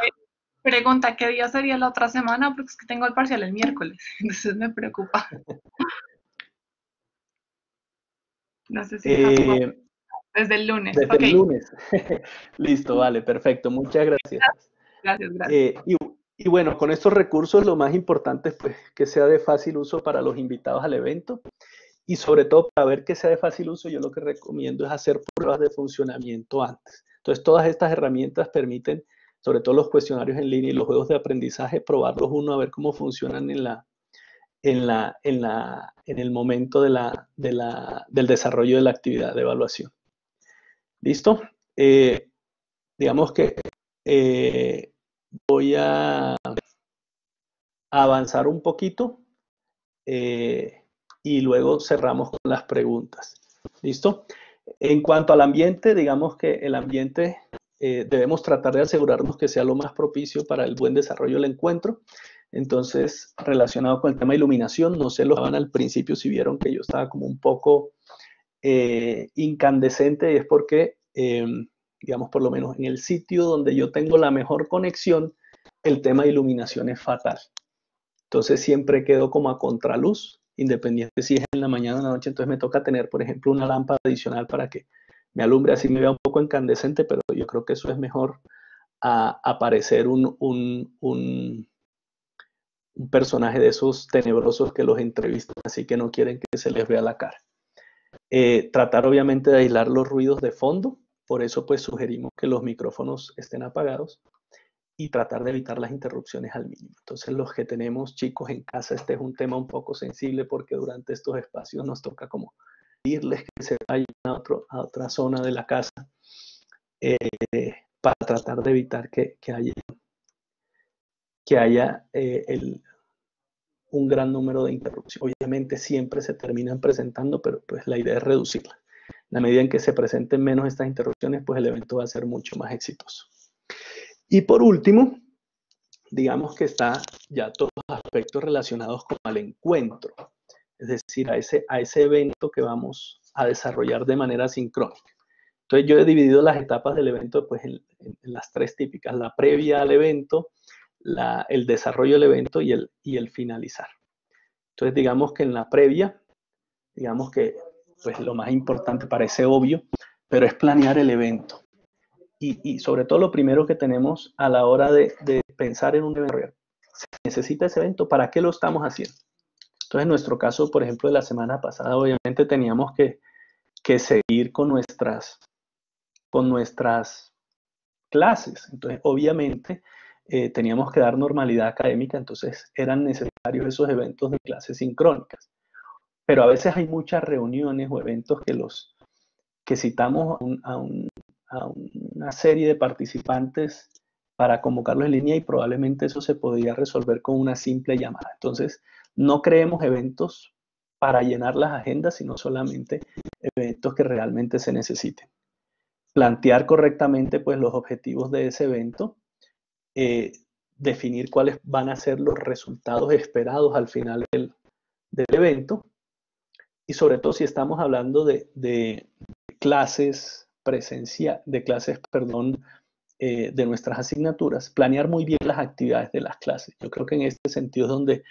pregunta, ¿qué día sería la otra semana? Porque es que tengo el parcial el miércoles, entonces me preocupa. No sé si... desde el lunes. Desde el lunes. Listo, vale, perfecto. Muchas gracias. Gracias, gracias. Y bueno, con estos recursos lo más importante es pues, que sea de fácil uso para los invitados al evento y sobre todo para ver que sea de fácil uso yo lo que recomiendo es hacer pruebas de funcionamiento antes. Entonces todas estas herramientas permiten, sobre todo los cuestionarios en línea y los juegos de aprendizaje, probarlos uno a ver cómo funcionan en la, en, la, en, la, en el momento de la, de la, del desarrollo de la actividad de evaluación. ¿Listo? Eh, digamos que eh, voy a avanzar un poquito eh, y luego cerramos con las preguntas. ¿Listo? En cuanto al ambiente, digamos que el ambiente eh, debemos tratar de asegurarnos que sea lo más propicio para el buen desarrollo del encuentro. Entonces, relacionado con el tema de iluminación, no sé, lo van al principio si vieron que yo estaba como un poco eh, incandescente, y es porque em, digamos por lo menos en el sitio donde yo tengo la mejor conexión, el tema de iluminación es fatal. Entonces siempre quedo como a contraluz, independiente si es en la mañana o en la noche, entonces me toca tener, por ejemplo, una lámpara adicional para que me alumbre, así me vea un poco incandescente, pero yo creo que eso es mejor a aparecer un, un, un, personaje de esos tenebrosos que los entrevistan, así que no quieren que se les vea la cara. Eh, tratar obviamente de aislar los ruidos de fondo, por eso, pues sugerimos que los micrófonos estén apagados y tratar de evitar las interrupciones al mínimo. Entonces, los que tenemos chicos en casa, este es un tema un poco sensible porque durante estos espacios nos toca como pedirles que se vayan a, otro, a otra zona de la casa eh, para tratar de evitar que, haya, que haya eh, un gran número de interrupciones. Obviamente siempre se terminan presentando, pero pues la idea es reducirla la medida en que se presenten menos estas interrupciones, pues el evento va a ser mucho más exitoso. Y por último, digamos que está ya todos los aspectos relacionados con el encuentro, es decir, a ese, a ese evento que vamos a desarrollar de manera sincrónica. Entonces yo he dividido las etapas del evento pues, en, las tres típicas, la previa al evento, el desarrollo del evento y el, y el finalizar. Entonces digamos que en la previa, digamos que pues lo más importante parece obvio, pero es planear el evento. Y, sobre todo lo primero que tenemos a la hora de, pensar en un evento, se necesita ese evento, ¿para qué lo estamos haciendo? Entonces, en nuestro caso, por ejemplo, de la semana pasada, obviamente teníamos que, seguir con nuestras, con nuestras clases. Entonces, obviamente, eh, teníamos que dar normalidad académica, entonces eran necesarios esos eventos de clases sincrónicas. Pero a veces hay muchas reuniones o eventos que los que citamos a, a una serie de participantes para convocarlos en línea y probablemente eso se podría resolver con una simple llamada. Entonces, no creemos eventos para llenar las agendas, sino solamente eventos que realmente se necesiten. Plantear correctamente pues, los objetivos de ese evento, eh, definir cuáles van a ser los resultados esperados al final del, evento y sobre todo si estamos hablando de, clases presencia, de clases, perdón, eh, de nuestras asignaturas, planear muy bien las actividades de las clases. Yo creo que en este sentido es donde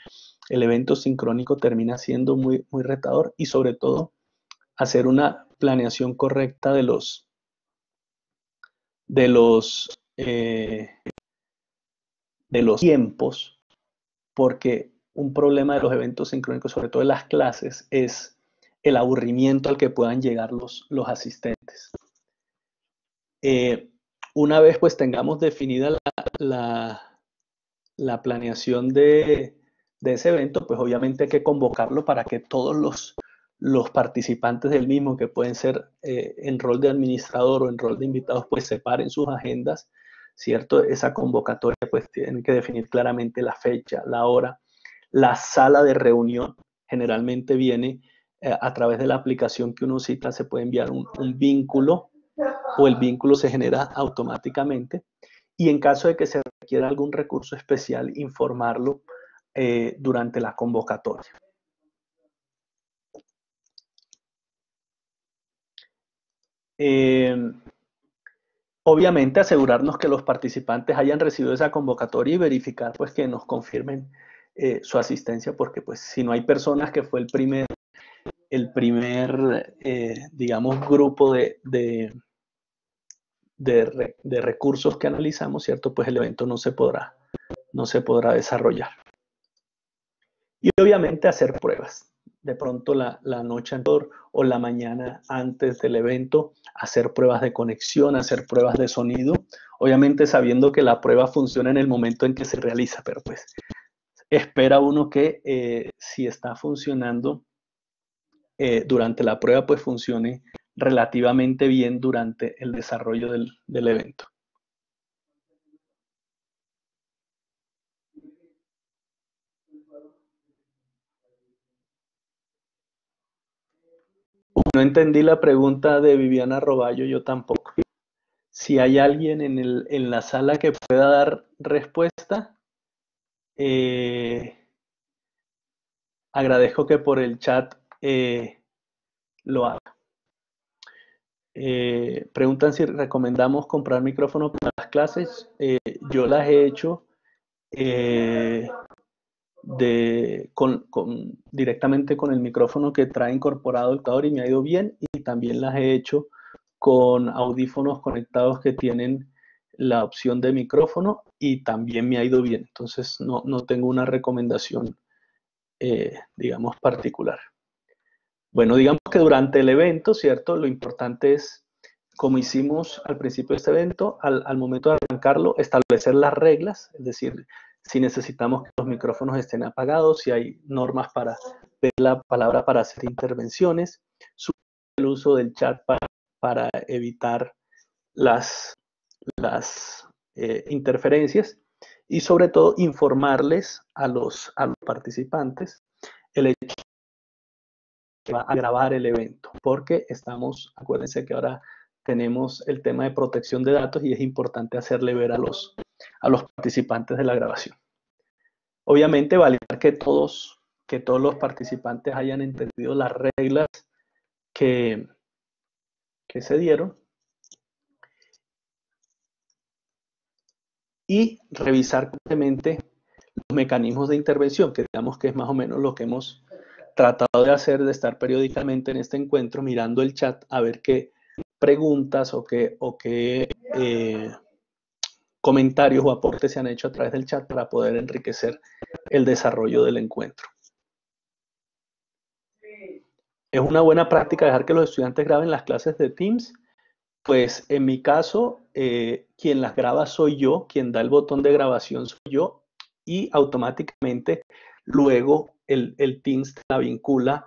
el evento sincrónico termina siendo muy, retador y sobre todo hacer una planeación correcta de los, de los, eh, de los tiempos, porque un problema de los eventos sincrónicos, sobre todo de las clases, es el aburrimiento al que puedan llegar los, los asistentes. Eh, una vez pues tengamos definida la, la planeación de, de ese evento, pues obviamente hay que convocarlo para que todos los, los participantes del mismo, que pueden ser eh, en rol de administrador o en rol de invitados, pues separen sus agendas, ¿cierto? Esa convocatoria, pues tienen que definir claramente la fecha, la hora, la sala de reunión. Generalmente viene eh, a través de la aplicación que uno cita, se puede enviar un, un vínculo o el vínculo se genera automáticamente. Y en caso de que se requiera algún recurso especial, informarlo eh, durante la convocatoria. Eh, obviamente asegurarnos que los participantes hayan recibido esa convocatoria y verificar pues que nos confirmen eh, su asistencia porque pues si no hay personas que fue el primer el primer digamos grupo de, de, recursos que analizamos cierto pues el evento no se podrá no se podrá desarrollar y obviamente hacer pruebas. De pronto la, noche anterior o la mañana antes del evento, hacer pruebas de conexión, hacer pruebas de sonido. Obviamente sabiendo que la prueba funciona en el momento en que se realiza, pero pues espera uno que eh, si está funcionando eh, durante la prueba, pues funcione relativamente bien durante el desarrollo del evento. No entendí la pregunta de Viviana Roballo, yo tampoco. Si hay alguien en, el, en la sala que pueda dar respuesta, eh, agradezco que por el chat eh, lo haga. Eh, preguntan si recomendamos comprar micrófono para las clases. yo las he hecho de, con, directamente con el micrófono que trae incorporado el computador y me ha ido bien y también las he hecho con audífonos conectados que tienen la opción de micrófono y también me ha ido bien. Entonces no, tengo una recomendación, eh, digamos, particular. Bueno, digamos que durante el evento, ¿cierto? Lo importante es, como hicimos al principio de este evento, al, momento de arrancarlo, establecer las reglas, es decir, si necesitamos que los micrófonos estén apagados, si hay normas para ver la palabra para hacer intervenciones, el uso del chat para, evitar las, las eh, interferencias y sobre todo informarles a los, a los participantes el hecho que va a grabar el evento, porque estamos, acuérdense que ahora tenemos el tema de protección de datos y es importante hacerle ver a los, a los participantes de la grabación. Obviamente, validar que todos, que todos los participantes hayan entendido las reglas que, que se dieron y revisar constantemente los mecanismos de intervención, que digamos que es más o menos lo que hemos tratado de hacer, de estar periódicamente en este encuentro, mirando el chat a ver qué preguntas o qué, eh, comentarios o aportes se han hecho a través del chat para poder enriquecer el desarrollo del encuentro. es una buena práctica dejar que los estudiantes graben las clases de Teams. Pues en mi caso, eh, quien las graba soy yo, quien da el botón de grabación soy yo y automáticamente luego el, el Teams la vincula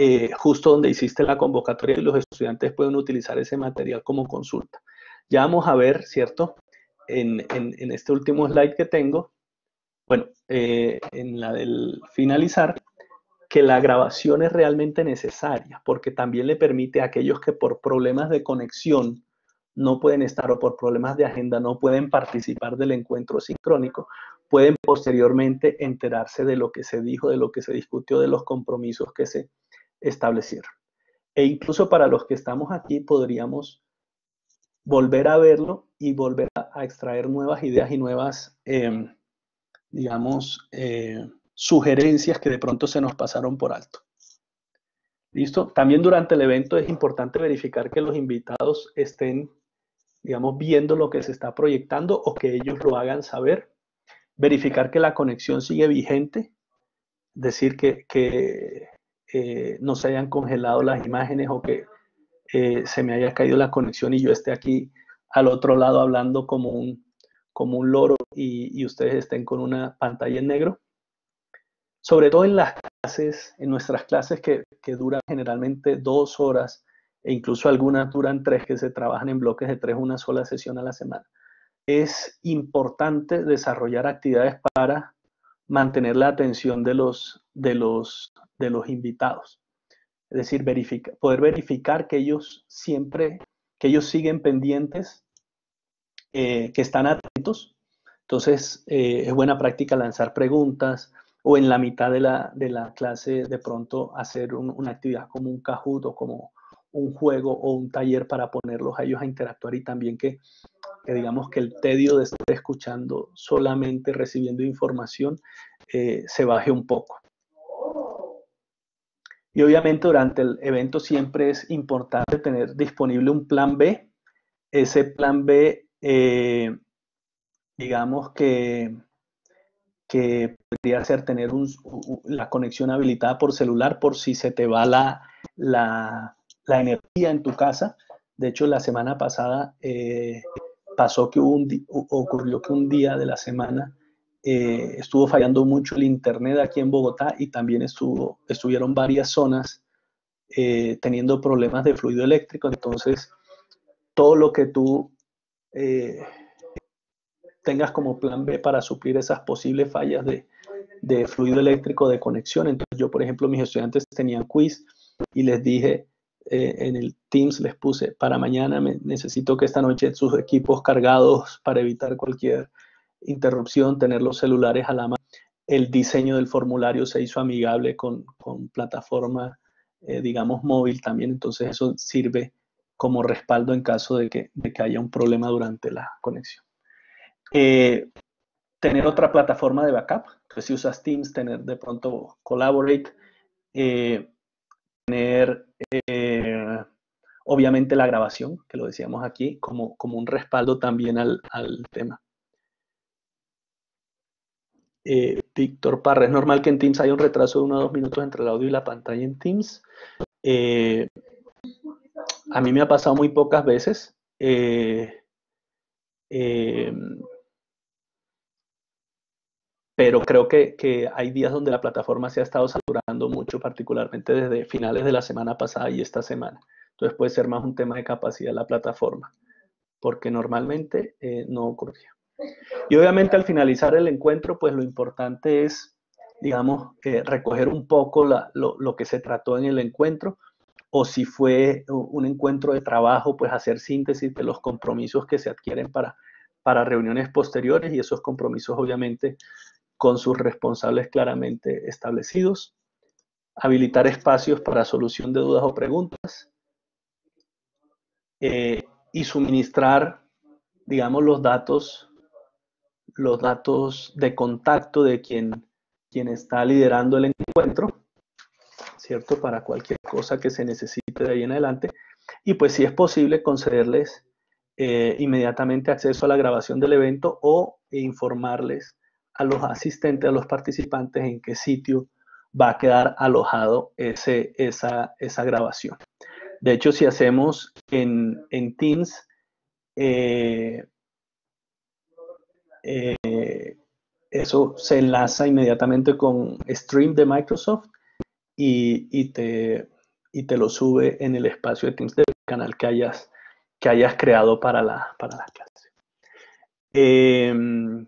eh, justo donde hiciste la convocatoria y los estudiantes pueden utilizar ese material como consulta. Ya vamos a ver, ¿cierto? En, en, este último slide que tengo, bueno, eh, en la del finalizar, que la grabación es realmente necesaria porque también le permite a aquellos que por problemas de conexión no pueden estar o por problemas de agenda no pueden participar del encuentro sincrónico, pueden posteriormente enterarse de lo que se dijo, de lo que se discutió, de los compromisos que se establecieron. E incluso para los que estamos aquí podríamos volver a verlo y volver a, extraer nuevas ideas y nuevas, em, digamos, eh, sugerencias que de pronto se nos pasaron por alto. ¿Listo? También durante el evento es importante verificar que los invitados estén, digamos, viendo lo que se está proyectando o que ellos lo hagan saber. Verificar que la conexión sigue vigente, decir que, que eh, no se hayan congelado las imágenes o que eh, se me haya caído la conexión y yo esté aquí al otro lado hablando como un, como un loro y ustedes estén con una pantalla en negro sobre todo en las clases, en nuestras clases que, duran generalmente dos horas e incluso algunas duran tres, que se trabajan en bloques de tres, una sola sesión a la semana. Es importante desarrollar actividades para mantener la atención de los, de los, de los invitados. Es decir, poder verificar que ellos siempre, que ellos siguen pendientes, eh, que están atentos. Entonces, eh, es buena práctica lanzar preguntas, o en la mitad de la, de la clase de pronto hacer una actividad como un Kahoot o como un juego o un taller para ponerlos a ellos a interactuar y también que, digamos que el tedio de estar escuchando solamente recibiendo información eh, se baje un poco. Y obviamente durante el evento siempre es importante tener disponible un plan B. Ese plan B, eh, digamos que que podría ser tener la conexión habilitada por celular por si se te va la, la, energía en tu casa. De hecho, la semana pasada eh, pasó que ocurrió que un día de la semana eh, estuvo fallando mucho el internet aquí en Bogotá y también estuvo, estuvieron varias zonas eh, teniendo problemas de fluido eléctrico. Entonces, todo lo que tú tengas como plan B para suplir esas posibles fallas de, fluido eléctrico de conexión. Entonces yo, por ejemplo, mis estudiantes tenían quiz y les dije eh, en el Teams, les puse, para mañana necesito que esta noche sus equipos cargados para evitar cualquier interrupción, tener los celulares a la mano. El diseño del formulario se hizo amigable con, plataforma, eh, digamos, móvil también, entonces eso sirve como respaldo en caso de que, de que haya un problema durante la conexión. Eh, tener otra plataforma de backup, que si usas Teams, tener de pronto Collaborate, tener eh, obviamente la grabación, que lo decíamos aquí, como, como un respaldo también al, tema. Víctor Parra, es normal que en Teams haya un retraso de uno o dos minutos entre el audio y la pantalla en Teams. a mí me ha pasado muy pocas veces. pero creo que, hay días donde la plataforma se ha estado saturando mucho, particularmente desde finales de la semana pasada y esta semana. Entonces puede ser más un tema de capacidad de la plataforma, porque normalmente eh, no ocurría. Y obviamente al finalizar el encuentro, pues lo importante es, digamos, eh, recoger un poco lo, que se trató en el encuentro, o si fue un encuentro de trabajo, pues hacer síntesis de los compromisos que se adquieren para, para reuniones posteriores y esos compromisos obviamente con sus responsables claramente establecidos, habilitar espacios para solución de dudas o preguntas eh, y suministrar, digamos, los datos, los datos de contacto de quien, quien está liderando el encuentro, ¿cierto? Para cualquier cosa que se necesite de ahí en adelante. Y pues si es posible concederles eh, inmediatamente acceso a la grabación del evento o informarles a los asistentes, a los participantes, en qué sitio va a quedar alojado ese, esa, esa grabación. De hecho, si hacemos en, en Teams, eh, eh, eso se enlaza inmediatamente con Stream de Microsoft y, te, te, lo sube en el espacio de Teams del canal que hayas, que hayas creado para la, para. Em,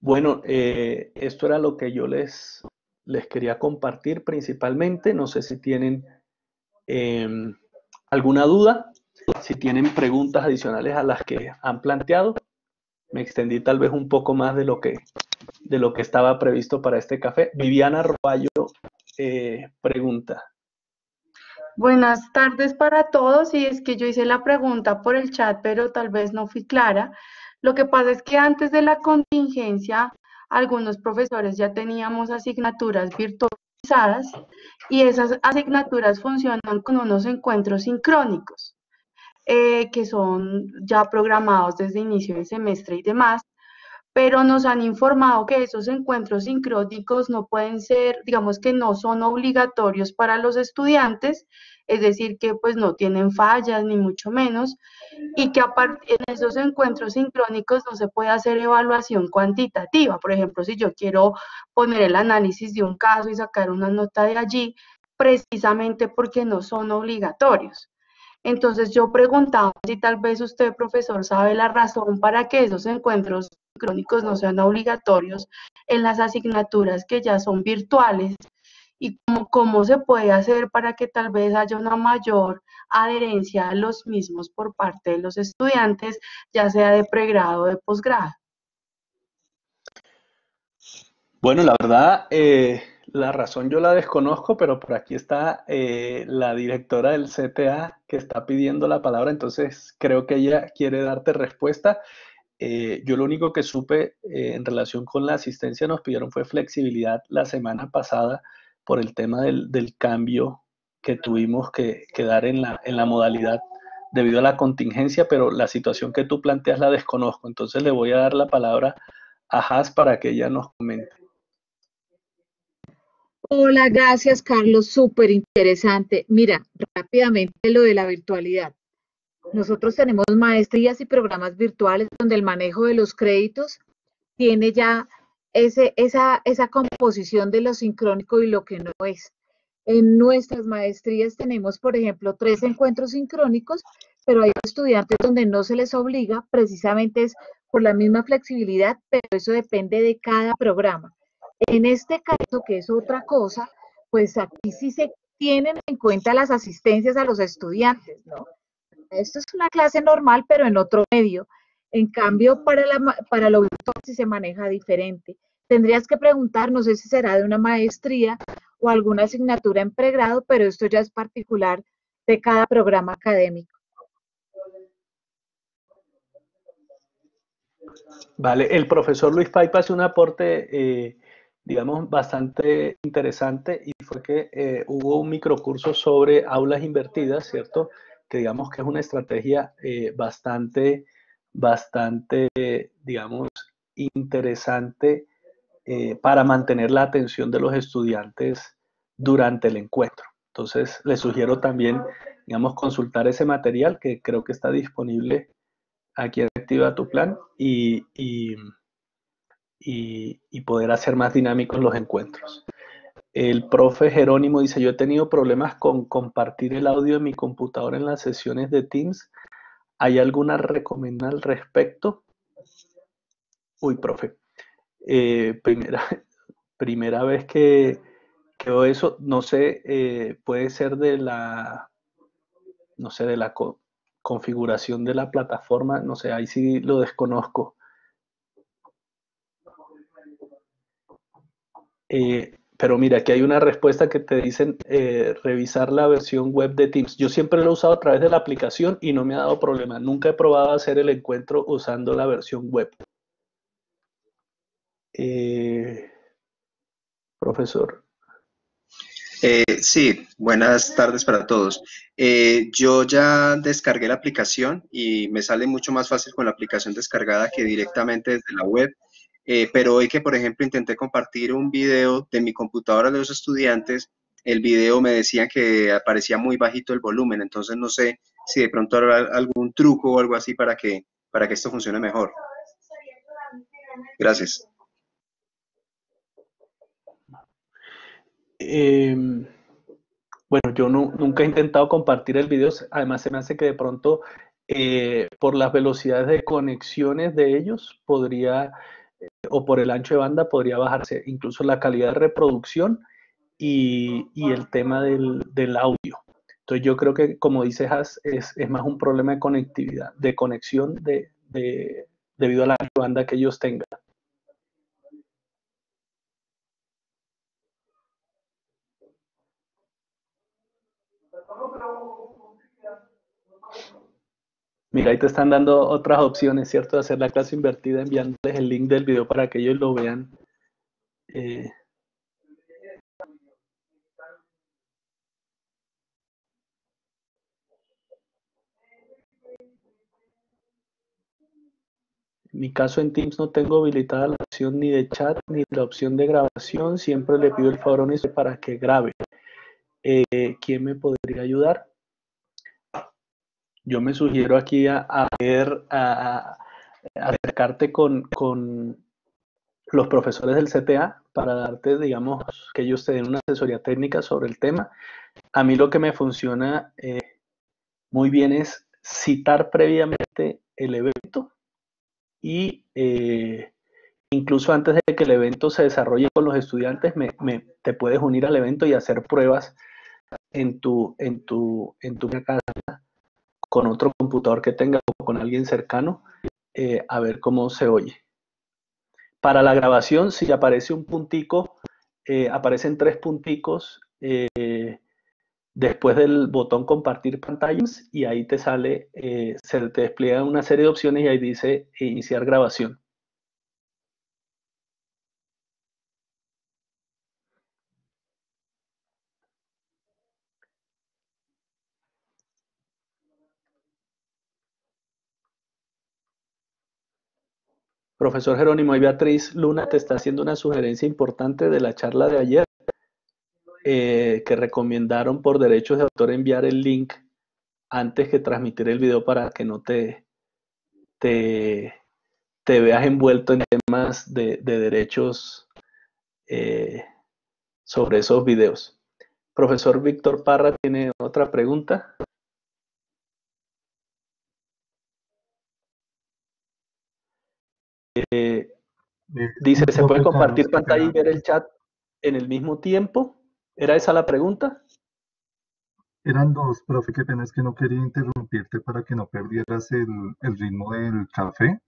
bueno, eh, esto era lo que yo les, les quería compartir principalmente. No sé si tienen em, alguna duda, si tienen preguntas adicionales a las que han planteado. Me extendí tal vez un poco más de lo que, de lo que estaba previsto para este café. Viviana Roballo eh, pregunta. Buenas tardes para todos. Y es que yo hice la pregunta por el chat, pero tal vez no fui clara. Lo que pasa es que antes de la contingencia, algunos profesores ya teníamos asignaturas virtualizadas y esas asignaturas funcionan con unos encuentros sincrónicos, eh, que son ya programados desde inicio del semestre y demás, pero nos han informado que esos encuentros sincrónicos no pueden ser, digamos que no son obligatorios para los estudiantes, es decir, que pues no tienen fallas ni mucho menos, y que en esos encuentros sincrónicos no se puede hacer evaluación cuantitativa. Por ejemplo, si yo quiero poner el análisis de un caso y sacar una nota de allí, precisamente porque no son obligatorios. Entonces yo preguntaba si tal vez usted, profesor, sabe la razón para que esos encuentros sincrónicos no sean obligatorios en las asignaturas que ya son virtuales y cómo, cómo, se puede hacer para que tal vez haya una mayor adherencia a los mismos por parte de los estudiantes, ya sea de pregrado o de posgrado. Bueno, la verdad, eh, la razón yo la desconozco, pero por aquí está eh, la directora del CTA que está pidiendo la palabra, entonces creo que ella quiere darte respuesta. Eh, yo lo único que supe en relación con la asistencia nos pidieron fue flexibilidad la semana pasada por el tema del, cambio que tuvimos que, dar en la, en la modalidad debido a la contingencia, pero la situación que tú planteas la desconozco. Entonces le voy a dar la palabra a Has para que ella nos comente. Hola, gracias Carlos, súper interesante. Mira, rápidamente lo de la virtualidad. Nosotros tenemos maestrías y programas virtuales donde el manejo de los créditos tiene ya ese, esa, esa composición de lo sincrónico y lo que no es. En nuestras maestrías tenemos, por ejemplo, tres encuentros sincrónicos, pero hay estudiantes donde no se les obliga, precisamente es por la misma flexibilidad, pero eso depende de cada programa. En este caso, que es otra cosa, pues aquí sí se tienen en cuenta las asistencias a los estudiantes, ¿no? Esto es una clase normal, pero en otro medio. En cambio, para, la, para lo virtual sí se maneja diferente. Tendrías que preguntar, no sé si será de una maestría o alguna asignatura en pregrado, pero esto ya es particular de cada programa académico. Vale, el profesor Luis Paipa hace un aporte, eh, digamos, bastante interesante y fue que eh, hubo un microcurso sobre aulas invertidas, ¿cierto? Que digamos que es una estrategia eh, bastante bastante, digamos, interesante eh, para mantener la atención de los estudiantes durante el encuentro. Entonces, les sugiero también, digamos, consultar ese material que creo que está disponible aquí en Activa tu Plan y, y, y poder hacer más dinámicos los encuentros. El profe Jerónimo dice, yo he tenido problemas con compartir el audio de mi computadora en las sesiones de Teams ¿Hay alguna recomendación al respecto? Uy, profe. Eh, primera, primera vez que, veo eso, no sé, eh, puede ser de la, no sé, de la configuración de la plataforma, no sé, ahí sí lo desconozco. Eh, pero mira, aquí hay una respuesta que te dicen eh, revisar la versión web de Teams. Yo siempre lo he usado a través de la aplicación y no me ha dado problema. Nunca he probado hacer el encuentro usando la versión web. Eh, profesor. Eh, sí, buenas tardes para todos. yo ya descargué la aplicación y me sale mucho más fácil con la aplicación descargada que directamente desde la web. Eh, pero hoy que, por ejemplo, intenté compartir un video de mi computadora de los estudiantes, el video me decían que aparecía muy bajito el volumen, entonces no sé si de pronto habrá algún truco o algo así para que, para que esto funcione mejor. Gracias. Em, bueno, yo nunca he intentado compartir el video, además se me hace que de pronto eh, por las velocidades de conexiones de ellos podría, o por el ancho de banda, podría bajarse incluso la calidad de reproducción y, el tema del, audio. Entonces yo creo que, como dices, es, es más un problema de conectividad, de conexión de, debido a la banda que ellos tengan. Mira, ahí te están dando otras opciones, ¿cierto? De hacer la clase invertida enviándoles el link del video para que ellos lo vean. Eh, En mi caso en Teams no tengo habilitada la opción ni de chat ni la opción de grabación. Siempre le pido el favor a para que grabe. Eh, ¿Quién me podría ayudar? Yo me sugiero aquí a, ver, a, acercarte con, los profesores del CTA para darte, digamos, que ellos te den una asesoría técnica sobre el tema. A mí lo que me funciona eh, muy bien es citar previamente el evento y eh, incluso antes de que el evento se desarrolle con los estudiantes, me, te puedes unir al evento y hacer pruebas en tu, en en tu casa con otro computador que tengas o con alguien cercano eh, a ver cómo se oye. Para la grabación, si aparece un puntico, eh, aparecen tres punticos después del botón compartir pantallas y ahí te sale, eh, se te despliega una serie de opciones y ahí dice iniciar grabación. Profesor Jerónimo y Beatriz Luna te está haciendo una sugerencia importante de la charla de ayer eh, que recomendaron por derechos de autor enviar el link antes que transmitir el video para que no te, te, veas envuelto en temas de, derechos eh, sobre esos videos. Profesor Víctor Parra tiene otra pregunta. Eh, dice, ¿se puede compartir pantalla y ver el chat en el mismo tiempo? ¿Era esa la pregunta? Eran dos, profe, qué pena es que no quería interrumpirte para que no perdieras el, ritmo del café,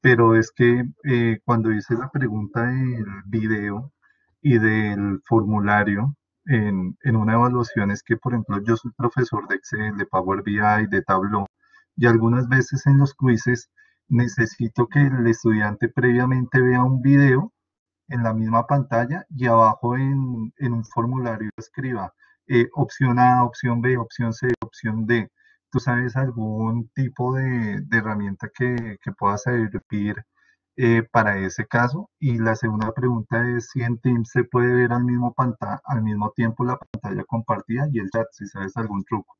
pero es que eh, cuando hice la pregunta del video y del formulario en, en, una evaluación es que, por ejemplo, yo soy profesor de Excel, de Power BI, de Tableau, y algunas veces en los quizzes necesito que el estudiante previamente vea un video en la misma pantalla y abajo en, un formulario escriba eh, opción A, opción B, opción C, opción D. ¿Tú sabes algún tipo de, herramienta que, pueda servir eh, para ese caso? Y la segunda pregunta es si en Teams se puede ver al mismo, al mismo tiempo la pantalla compartida y el chat, si sabes algún truco.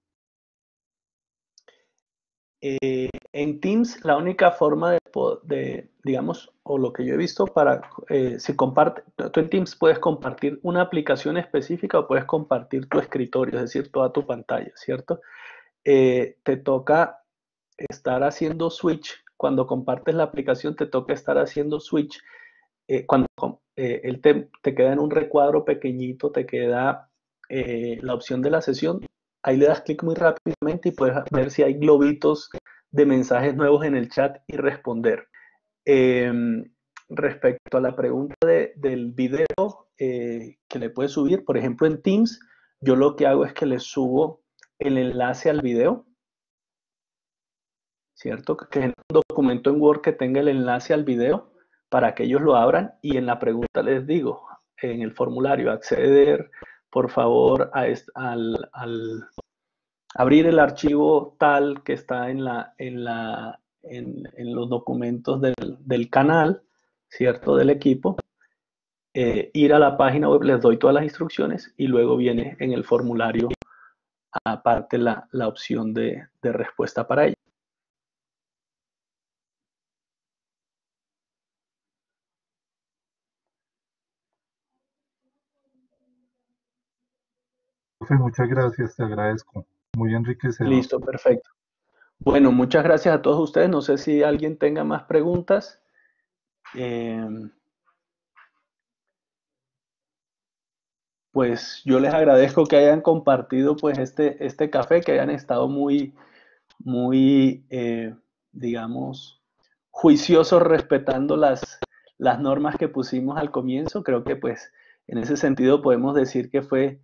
Eh, en Teams la única forma de, digamos, o lo que yo he visto para, eh, si comparte, tú en Teams puedes compartir una aplicación específica o puedes compartir tu escritorio, es decir, toda tu pantalla, ¿cierto? Eh, te toca estar haciendo switch, cuando compartes la aplicación te toca estar haciendo switch, cuando él te, te, queda en un recuadro pequeñito, te queda la opción de la sesión, Ahí le das clic muy rápidamente y puedes ver si hay globitos de mensajes nuevos en el chat y responder. Em, respecto a la pregunta del video eh, que le puedes subir, por ejemplo en Teams, yo lo que hago es que le subo el enlace al video, ¿cierto? Que es un documento en Word que tenga el enlace al video para que ellos lo abran y en la pregunta les digo, en el formulario, acceder por favor, al, abrir el archivo tal que está en, la, en, la, en, los documentos del, canal, ¿cierto? Del equipo, eh, ir a la página web, les doy todas las instrucciones y luego viene en el formulario aparte la, opción de, de respuesta para ello. Muchas gracias, te agradezco. Muy enriquecedor. Listo, perfecto. Bueno, muchas gracias a todos ustedes. No sé si alguien tenga más preguntas. Em, pues yo les agradezco que hayan compartido pues este, este café, que hayan estado muy, muy, eh, digamos, juiciosos respetando las, las normas que pusimos al comienzo. Creo que pues en ese sentido podemos decir que fue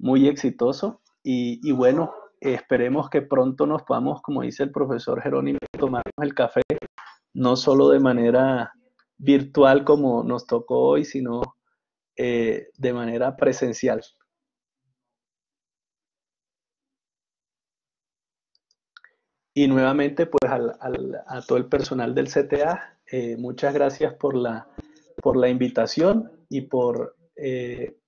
muy exitoso y, bueno, esperemos que pronto nos podamos, como dice el profesor Jerónimo, tomar el café, no solo de manera virtual como nos tocó hoy, sino eh, de manera presencial. Y nuevamente, pues a todo el personal del CTA, eh, muchas gracias por la, por la invitación y por eh,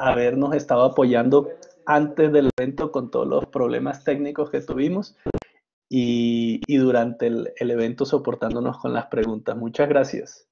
habernos estado apoyando antes del evento con todos los problemas técnicos que tuvimos y, durante el evento soportándonos con las preguntas. Muchas gracias.